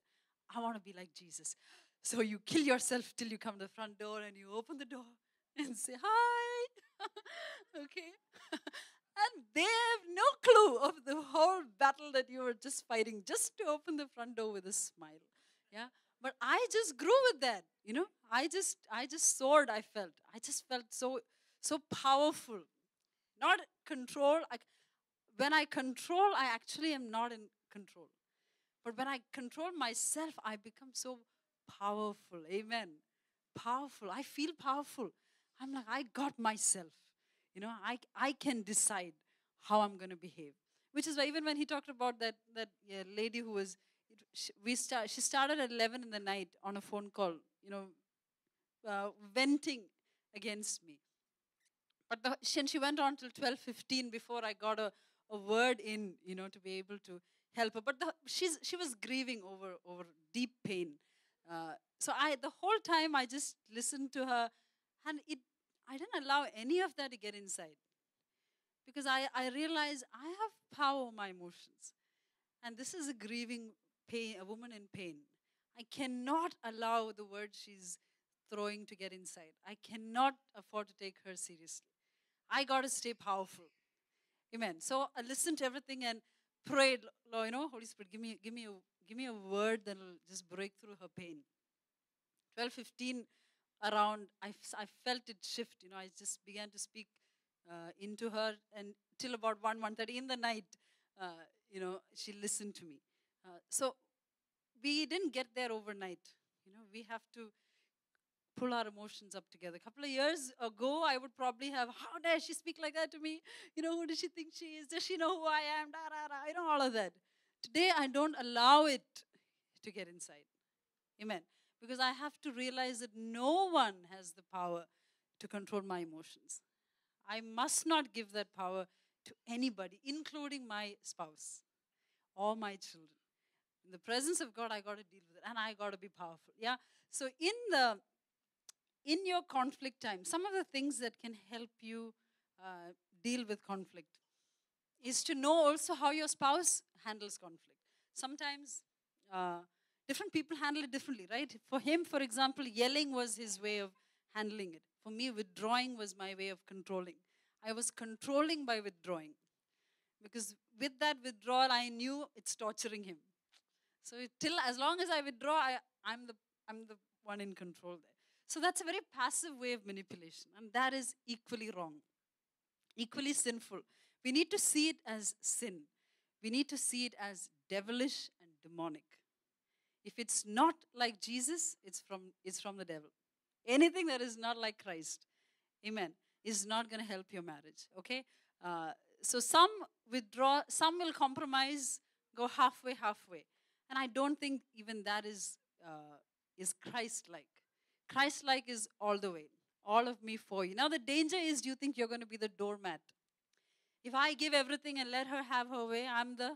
I want to be like Jesus. So you kill yourself till you come to the front door and you open the door and say, Hi. okay. and they have no clue of the whole battle that you were just fighting just to open the front door with a smile. Yeah. But I just grew with that, you know. I just I just soared, I felt. I just felt so so powerful. Not control. I, when I control, I actually am not in control. But when I control myself, I become so powerful. Amen. Powerful. I feel powerful. I'm like, I got myself. You know, I, I can decide how I'm going to behave. Which is why even when he talked about that, that yeah, lady who was, she, we start, she started at 11 in the night on a phone call, you know, uh, venting against me. But the, she, and she went on till 12:15 before I got a, a word in, you know, to be able to help her. But the, she's, she was grieving over, over deep pain. Uh, so I, the whole time, I just listened to her, and it, I didn't allow any of that to get inside, because I, I realized I have power over my emotions, and this is a grieving pain, a woman in pain. I cannot allow the word she's throwing to get inside. I cannot afford to take her seriously. I got to stay powerful. Amen. So I listened to everything and prayed, Lord, you know, Holy Spirit, give me, give me, a, give me a word that'll just break through her pain. 12:15 around, I, I felt it shift. You know, I just began to speak uh, into her, and till about 1 1:30 in the night, uh, you know, she listened to me. Uh, so we didn't get there overnight. You know, we have to pull our emotions up together. A couple of years ago, I would probably have, how dare she speak like that to me? You know, who does she think she is? Does she know who I am? Da, da, da. You know, all of that. Today, I don't allow it to get inside. Amen. Because I have to realize that no one has the power to control my emotions. I must not give that power to anybody, including my spouse or my children. In the presence of God, I got to deal with it, and I got to be powerful. Yeah. So in the in your conflict time, some of the things that can help you uh, deal with conflict is to know also how your spouse handles conflict. Sometimes uh, different people handle it differently, right? For him, for example, yelling was his way of handling it. For me, withdrawing was my way of controlling. I was controlling by withdrawing because with that withdrawal, I knew it's torturing him. So till as long as I withdraw, I, I'm the I'm the one in control there. So that's a very passive way of manipulation, and that is equally wrong, equally sinful. We need to see it as sin. We need to see it as devilish and demonic. If it's not like Jesus, it's from, it's from the devil. Anything that is not like Christ, amen, is not going to help your marriage, okay? Uh, so some withdraw, some will compromise, go halfway, halfway. And I don't think even that is, uh, is Christ like. Christ like is all the way, all of me for you. Now, the danger is do you think you're going to be the doormat? If I give everything and let her have her way, I'm the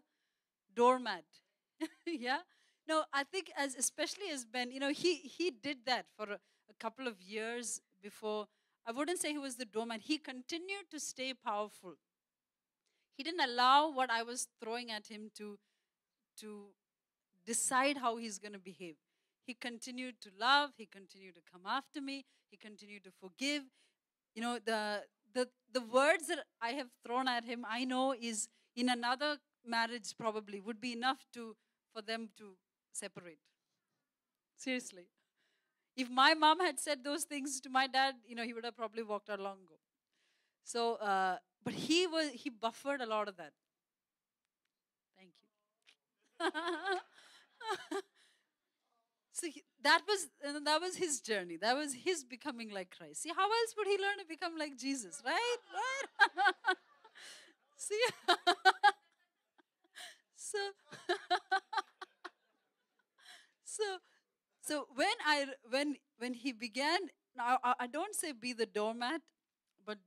doormat. yeah? No, I think as especially as Ben, you know, he he did that for a, a couple of years before. I wouldn't say he was the doormat. He continued to stay powerful. He didn't allow what I was throwing at him to to decide how he's going to behave. He continued to love, he continued to come after me, he continued to forgive. You know, the the the words that I have thrown at him, I know is in another marriage probably would be enough to for them to separate. Seriously. If my mom had said those things to my dad, you know, he would have probably walked out long ago. So, uh, but he was he buffered a lot of that. Thank you. so he, that was that was his journey. That was his becoming like Christ. See, how else would he learn to become like Jesus, right? Right? See. so so so when I when when he began, now I, I don't say be the doormat, but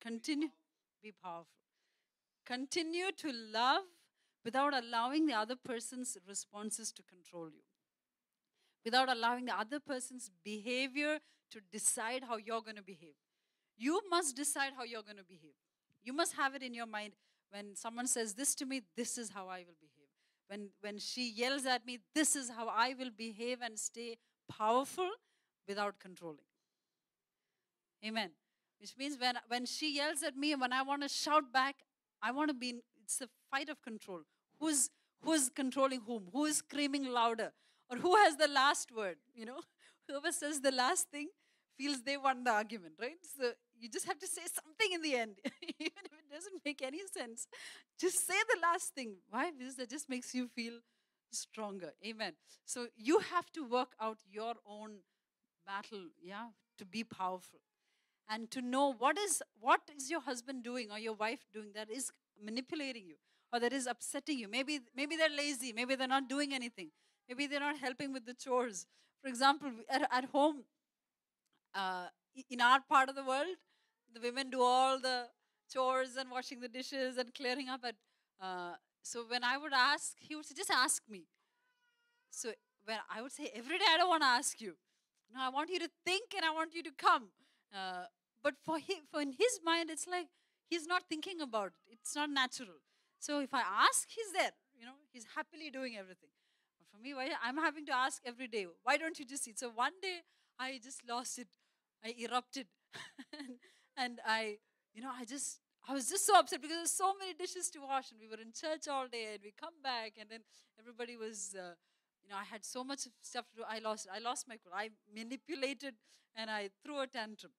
continue be powerful. Continue to love without allowing the other person's responses to control you. Without allowing the other person's behavior to decide how you're going to behave. You must decide how you're going to behave. You must have it in your mind when someone says this to me, this is how I will behave. When, when she yells at me, this is how I will behave and stay powerful without controlling. Amen. Which means when, when she yells at me, when I want to shout back, I want to be, in, it's a fight of control. Who's, who's controlling whom? Who is screaming louder? Or who has the last word? You know, whoever says the last thing feels they won the argument, right? So you just have to say something in the end, even if it doesn't make any sense. Just say the last thing. Why? Because that just makes you feel stronger. Amen. So you have to work out your own battle, yeah, to be powerful. And to know what is what is your husband doing or your wife doing that is manipulating you or that is upsetting you. Maybe maybe they're lazy, maybe they're not doing anything. Maybe they're not helping with the chores. For example, at, at home, uh, in our part of the world, the women do all the chores and washing the dishes and clearing up. At, uh, so when I would ask, he would say, just ask me. So when I would say, every day I don't want to ask you. No, I want you to think and I want you to come. Uh, but for him, for in his mind, it's like he's not thinking about it. It's not natural. So if I ask, he's there. You know, he's happily doing everything. But for me, why I'm having to ask every day. Why don't you just eat? So one day I just lost it. I erupted, and, I, you know, I just, I was just so upset because there's so many dishes to wash, and we were in church all day, and we come back, and then everybody was, uh, you know, I had so much stuff to do. I lost, I lost my cool. I manipulated, and I threw a tantrum.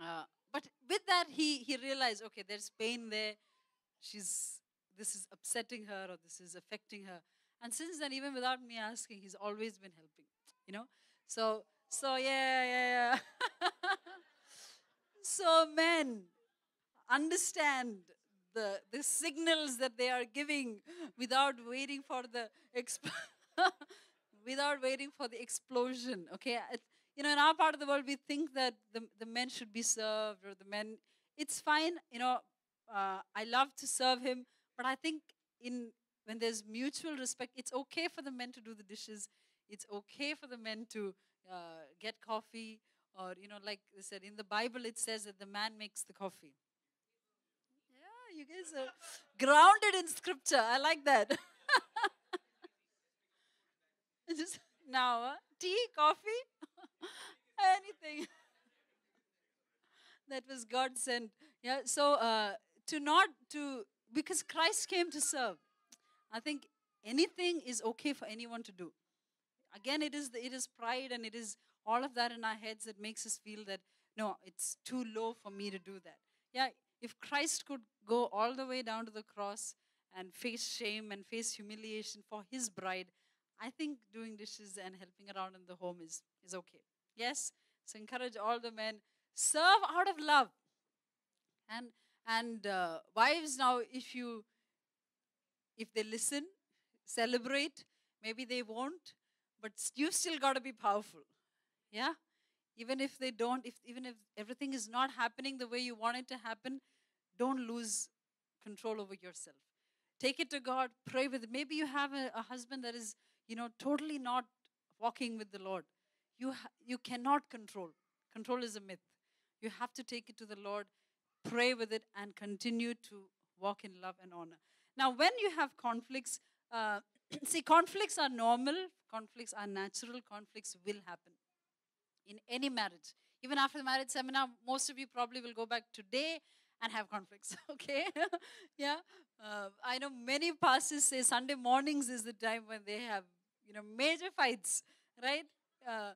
Uh, but with that, he he realized, okay, there's pain there. She's this is upsetting her, or this is affecting her. And since then, even without me asking, he's always been helping. You know, so so yeah yeah yeah. so men understand the the signals that they are giving without waiting for the without waiting for the explosion. Okay, you know, in our part of the world, we think that the the men should be served or the men. It's fine, you know. Uh, I love to serve him, but I think in when there's mutual respect, it's okay for the men to do the dishes. It's okay for the men to uh, get coffee, or you know, like they said in the Bible, it says that the man makes the coffee. Yeah, you guys are grounded in scripture. I like that. Just now, huh? tea, coffee, anything. that was God sent. Yeah. So uh, to not to because Christ came to serve. I think anything is okay for anyone to do. Again, it is, the, it is pride and it is all of that in our heads that makes us feel that, no, it's too low for me to do that. Yeah, if Christ could go all the way down to the cross and face shame and face humiliation for his bride, I think doing dishes and helping around in the home is, is okay. Yes? So encourage all the men, serve out of love. And and uh, wives now, if you if they listen, celebrate, maybe they won't, but you still got to be powerful. Yeah? Even if they don't, if even if everything is not happening the way you want it to happen, don't lose control over yourself. Take it to God, pray with it. Maybe you have a, a husband that is, you know, totally not walking with the Lord. You, ha- you cannot control. Control is a myth. You have to take it to the Lord, pray with it, and continue to walk in love and honor. Now, when you have conflicts, uh, see, conflicts are normal, conflicts are natural, conflicts will happen in any marriage. Even after the marriage seminar, most of you probably will go back today and have conflicts, okay? yeah. Uh, I know many pastors say Sunday mornings is the time when they have, you know, major fights, right? Uh,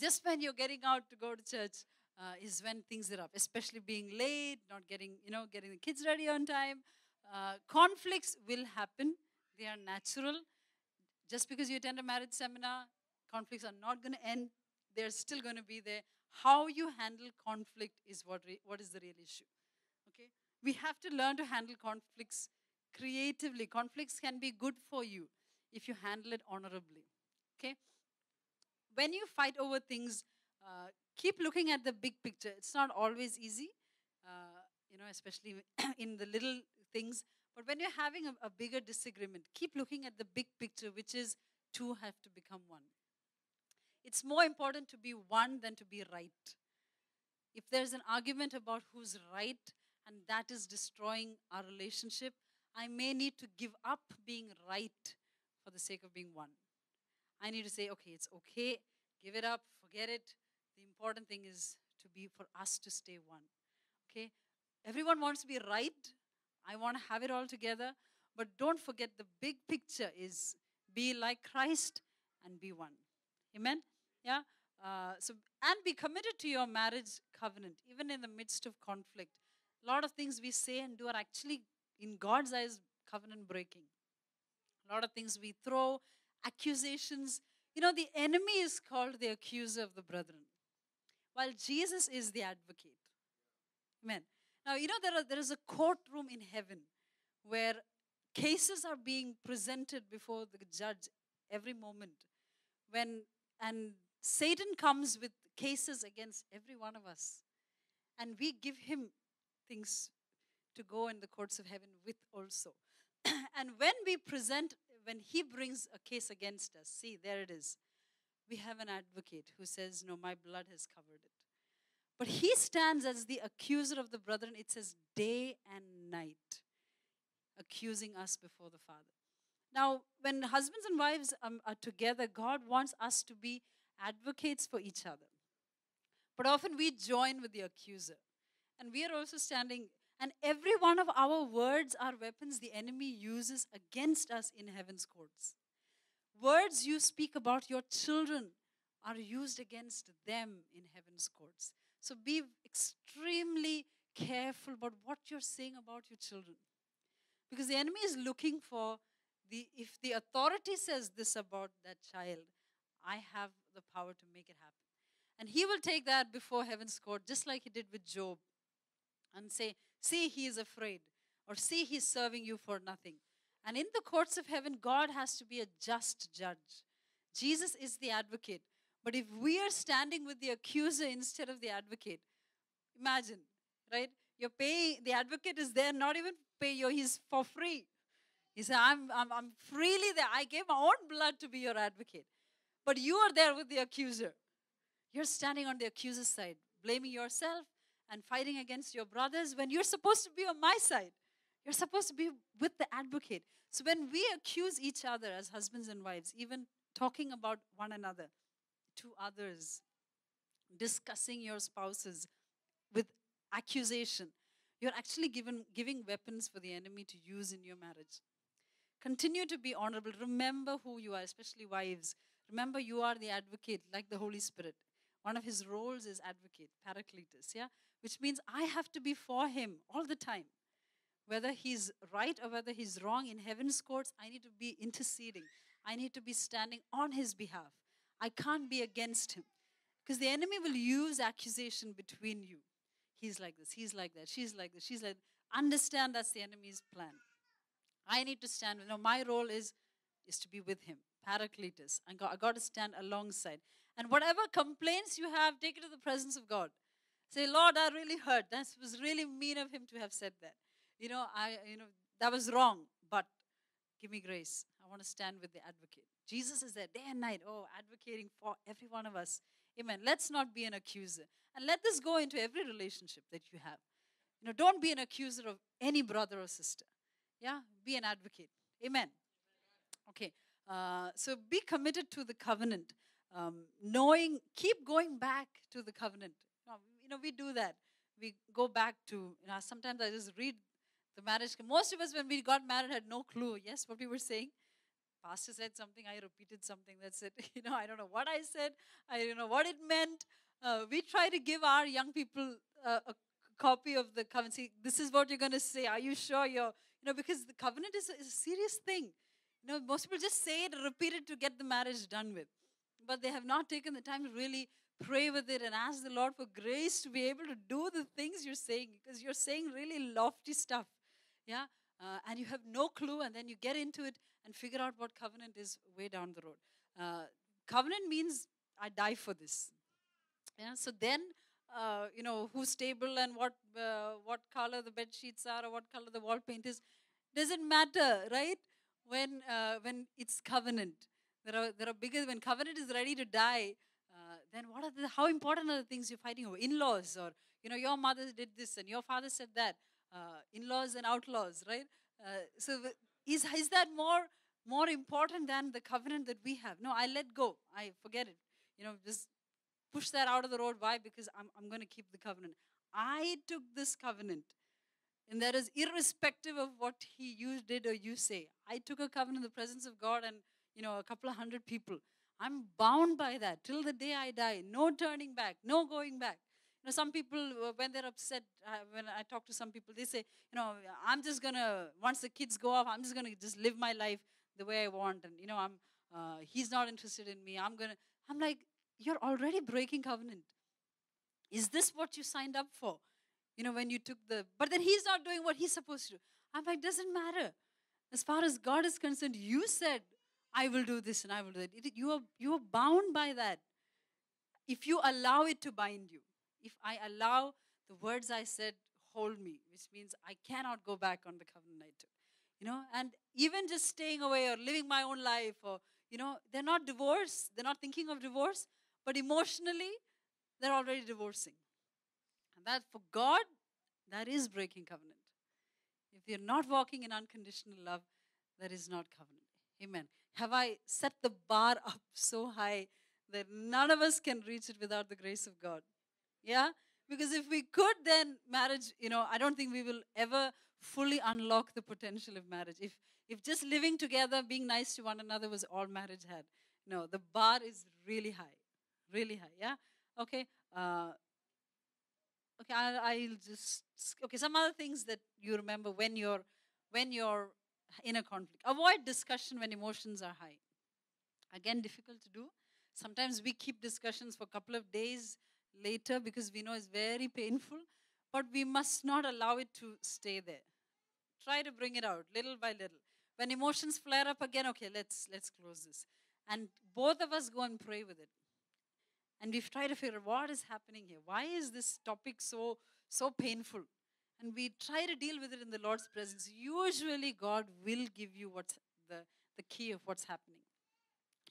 just when you're getting out to go to church uh, is when things are up, especially being late, not getting, you know, getting the kids ready on time. Uh, conflicts will happen. They are natural. Just because you attend a marriage seminar, conflicts are not going to end. They're still going to be there. How you handle conflict is what, what is the real issue. Okay? We have to learn to handle conflicts creatively. Conflicts can be good for you if you handle it honorably. Okay? When you fight over things, uh, keep looking at the big picture. It's not always easy, uh, you know, especially in the little things. But when you're having a, a bigger disagreement, keep looking at the big picture, which is two have to become one. It's more important to be one than to be right. If there's an argument about who's right and that is destroying our relationship, I may need to give up being right for the sake of being one. I need to say, okay, it's okay, give it up, forget it. The important thing is to be for us to stay one. Okay? Everyone wants to be right. I want to have it all together. But don't forget the big picture is be like Christ and be one. Amen? Yeah? Uh, so and be committed to your marriage covenant, even in the midst of conflict. A lot of things we say and do are actually, in God's eyes, covenant breaking. A lot of things we throw, accusations. You know, the enemy is called the accuser of the brethren, while Jesus is the advocate. Amen. Now, you know, there, are, there is a courtroom in heaven where cases are being presented before the judge every moment. When, and Satan comes with cases against every one of us. And we give him things to go in the courts of heaven with also. and when we present, when he brings a case against us, see, there it is. We have an advocate who says, No, my blood has covered it. But he stands as the accuser of the brethren, it says, day and night, accusing us before the Father. Now, when husbands and wives um, are together, God wants us to be advocates for each other. But often we join with the accuser. And we are also standing, and every one of our words are weapons the enemy uses against us in heaven's courts. Words you speak about your children are used against them in heaven's courts. So be extremely careful about what you're saying about your children. Because the enemy is looking for the if the authority says this about that child, I have the power to make it happen. And he will take that before heaven's court, just like he did with Job, and say, See, he is afraid, or see, he's serving you for nothing. And in the courts of heaven, God has to be a just judge. Jesus is the advocate. But if we are standing with the accuser instead of the advocate, imagine, right? You're paying, the advocate is there, not even pay you, he's for free. He said, I'm, I'm, I'm freely there. I gave my own blood to be your advocate. But you are there with the accuser. You're standing on the accuser's side, blaming yourself and fighting against your brothers when you're supposed to be on my side. You're supposed to be with the advocate. So when we accuse each other as husbands and wives, even talking about one another to others, discussing your spouses with accusation, you're actually given, giving weapons for the enemy to use in your marriage. Continue to be honorable. Remember who you are, especially wives. Remember, you are the advocate, like the Holy Spirit. one of his roles is advocate, parakletos, yeah? Which means I have to be for him all the time. Whether he's right or whether he's wrong in heaven's courts, I need to be interceding. I need to be standing on his behalf. I can't be against him. Because the enemy will use accusation between you. He's like this, he's like that, she's like this, she's like Understand that's the enemy's plan. I need to stand. Know, my role is is to be with him, Parakletos. I got to stand alongside. And whatever complaints you have, take it to the presence of God. Say, Lord, I really hurt. That was really mean of him to have said that. You know, I, you know, that was wrong. But give me grace. I want to stand with the advocate. Jesus is there day and night, oh, advocating for every one of us. Amen. Let's not be an accuser. And let this go into every relationship that you have. You know, don't be an accuser of any brother or sister. Yeah, be an advocate. Amen. Okay, uh, so be committed to the covenant. Um, knowing, keep going back to the covenant. You know, we do that. We go back to, you know, sometimes I just read the marriage. Most of us, when we got married, had no clue. Yes, what we were saying. Pastor said something, I repeated something. That's it. You know, I don't know what I said. I don't know what it meant. Uh, we try to give our young people uh, a copy of the covenant. See, this is what you're going to say. Are you sure you're, you know, because the covenant is, is a serious thing. You know, most people just say it, repeat it to get the marriage done with. But they have not taken the time to really pray with it and ask the Lord for grace to be able to do the things you're saying because you're saying really lofty stuff. Yeah? Uh, and you have no clue, and then you get into it and figure out what covenant is way down the road. Uh, covenant means I die for this. Yeah? So then uh, you know, who's table and what, uh, what color the bed sheets are or what color the wall paint is. Doesn't matter, right? When, uh, when it's covenant. There are, there are bigger, when covenant is ready to die, uh, then what are the, how important are the things you're fighting over? In-laws or, you know, your mother did this and your father said that. Uh, in-laws and outlaws, right? so is, is that more, more important than the covenant that we have? No, I let go. I forget it. You know, just push that out of the road. Why? Because I'm, I'm going to keep the covenant. I took this covenant. And that is irrespective of what he you did or you say. I took a covenant in the presence of God and, you know, a couple of hundred people. I'm bound by that till the day I die. No turning back, no going back. You know, some people, uh, when they're upset, uh, when I talk to some people, they say, you know, I'm just to, once the kids go off, I'm just to just live my life the way I want. And, you know, I'm, uh, he's not interested in me. I'm to, I'm like, you're already breaking covenant. Is this what you signed up for? You know, when you took the, but then he's not doing what he's supposed to do. I'm like, doesn't matter. As far as God is concerned, you said, I will do this and I will do that. It, you, are, you are bound by that. If you allow it to bind you, if I allow the words I said hold me, which means I cannot go back on the covenant I took. You know, and even just staying away or living my own life or, you know, they're not divorced, they're not thinking of divorce, but emotionally, they're already divorcing. And that for God, that is breaking covenant. If you're not walking in unconditional love, that is not covenant. Amen. Have I set the bar up so high that none of us can reach it without the grace of God? Yeah? Because if we could, then marriage, you know, I don't think we will ever fully unlock the potential of marriage. If if just living together, being nice to one another was all marriage had. No, the bar is really high really high. Yeah. Okay. Uh, okay. I'll, I'll just okay. Some other things that you remember when you're when you're in a conflict. Avoid discussion when emotions are high. Again, difficult to do. Sometimes we keep discussions for a couple of days later because we know it's very painful, but we must not allow it to stay there. Try to bring it out little by little. When emotions flare up again, okay, let's let's close this. And both of us go and pray with it and we've tried to figure out what is happening here. Why is this topic so so painful? And we try to deal with it in the Lord's presence. Usually, God will give you what's the, the key of what's happening.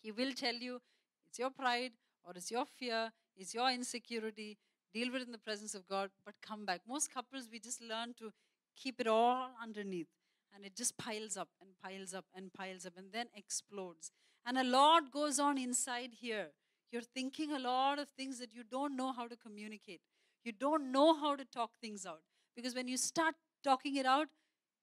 He will tell you it's your pride or it's your fear, it's your insecurity. Deal with it in the presence of God, but come back. Most couples, we just learn to keep it all underneath and it just piles up and piles up and piles up and then explodes. And a lot goes on inside here you're thinking a lot of things that you don't know how to communicate. You don't know how to talk things out. Because when you start talking it out,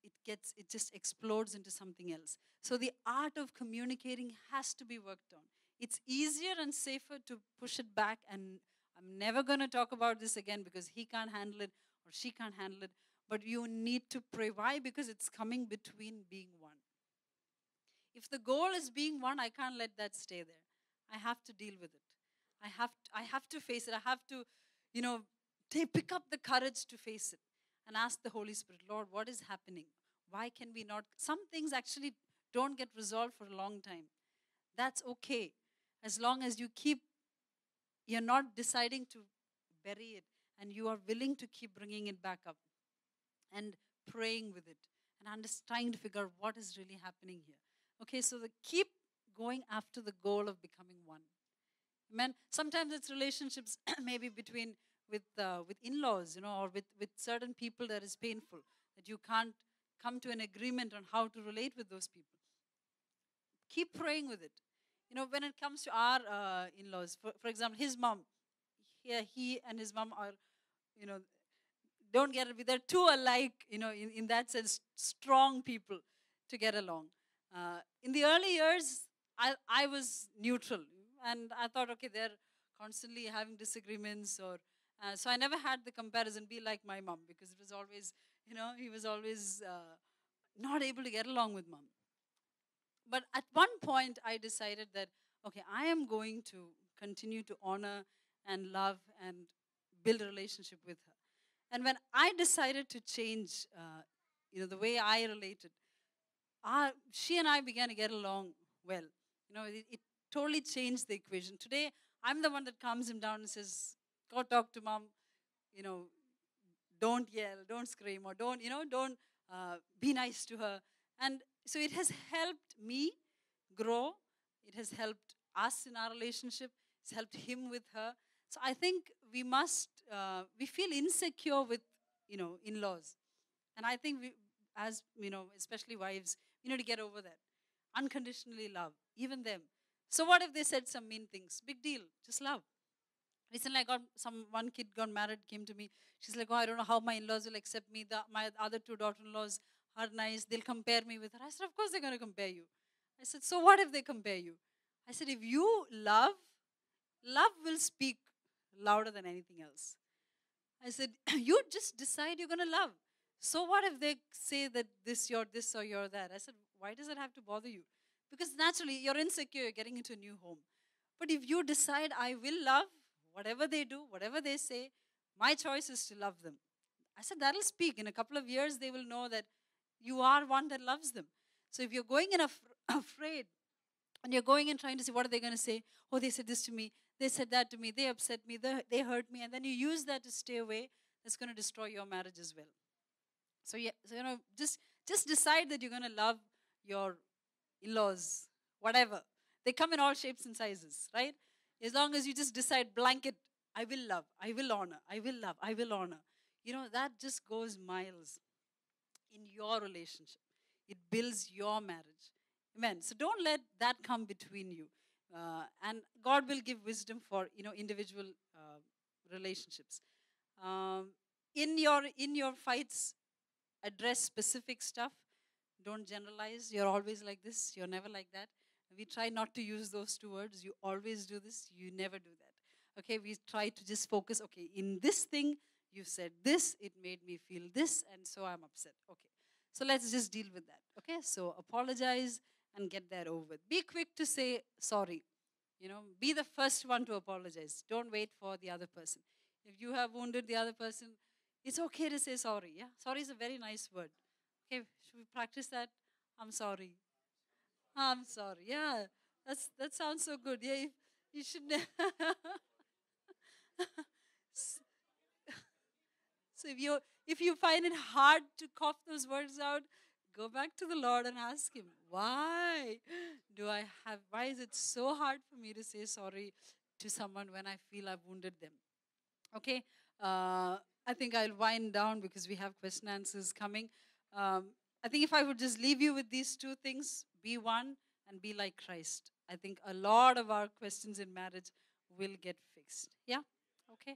it gets it just explodes into something else. So the art of communicating has to be worked on. It's easier and safer to push it back and I'm never going to talk about this again because he can't handle it or she can't handle it. But you need to pray. Why? Because it's coming between being one. If the goal is being one, I can't let that stay there. I have to deal with it. I have to, I have to face it. I have to, you know, take, pick up the courage to face it and ask the Holy Spirit, Lord, what is happening? Why can we not? Some things actually don't get resolved for a long time. That's okay. As long as you keep, you're not deciding to bury it and you are willing to keep bringing it back up and praying with it and trying to figure out what is really happening here. Okay, so the keep going after the goal of becoming one. Amen. Sometimes it's relationships, maybe between with uh, with in-laws, you know, or with with certain people that is painful that you can't come to an agreement on how to relate with those people. Keep praying with it. You know, when it comes to our uh, in-laws, for, for example, his mom, here he and his mom are, you know, don't get it. They're too alike, you know, in, in that sense, strong people to get along. Uh, in the early years, I, I was neutral. And I thought, okay, they're constantly having disagreements. or uh, So I never had the comparison be like my mom because it was always, you know, he was always uh, not able to get along with mom. But at one point, I decided that, okay, I am going to continue to honor and love and build a relationship with her. And when I decided to change, uh, you know, the way I related, our, she and I began to get along well. You know, it, it totally changed the equation. Today, I'm the one that calms him down and says, "Go talk to mom." You know, don't yell, don't scream, or don't you know, don't uh, be nice to her. And so it has helped me grow. It has helped us in our relationship. It's helped him with her. So I think we must. Uh, we feel insecure with you know in-laws, and I think we, as you know, especially wives, you need to get over that. Unconditionally love, even them. So what if they said some mean things? Big deal. Just love. Recently, I got some one kid got married, came to me. She's like, "Oh, I don't know how my in-laws will accept me. The, my other two daughter-in-laws are nice. They'll compare me with her." I said, "Of course they're going to compare you." I said, "So what if they compare you?" I said, "If you love, love will speak louder than anything else." I said, "You just decide you're going to love. So what if they say that this you're this or you're that?" I said, "Why does it have to bother you?" Because naturally, you're insecure, getting into a new home. But if you decide, I will love whatever they do, whatever they say, my choice is to love them. I said, that'll speak. In a couple of years, they will know that you are one that loves them. So if you're going in af- afraid and you're going and trying to see what are they going to say? Oh, they said this to me. They said that to me. They upset me. They, they hurt me. And then you use that to stay away. That's going to destroy your marriage as well. So, yeah, so, you know, just, just decide that you're going to love your in laws, whatever. They come in all shapes and sizes, right? As long as you just decide, blanket, I will love, I will honor, I will love, I will honor. You know, that just goes miles in your relationship. It builds your marriage. Amen. So don't let that come between you. Uh, and God will give wisdom for you know individual uh, relationships. Um, in your in your fights, address specific stuff don't generalize. You're always like this. You're never like that. We try not to use those two words. You always do this. You never do that. Okay, we try to just focus. Okay, in this thing, you said this, it made me feel this, and so I'm upset. Okay, so let's just deal with that. Okay, so apologize and get that over. Be quick to say sorry. You know, be the first one to apologize. Don't wait for the other person. If you have wounded the other person, it's okay to say sorry. Yeah, sorry is a very nice word. Okay, should we practice that? I'm sorry. I'm sorry. Yeah, that's that sounds so good. Yeah, you, you should. so if you if you find it hard to cough those words out, go back to the Lord and ask Him, why do I have? Why is it so hard for me to say sorry to someone when I feel I've wounded them? Okay. Uh, I think I'll wind down because we have question answers coming. Um, I think if I would just leave you with these two things be one and be like Christ, I think a lot of our questions in marriage will get fixed. Yeah? Okay?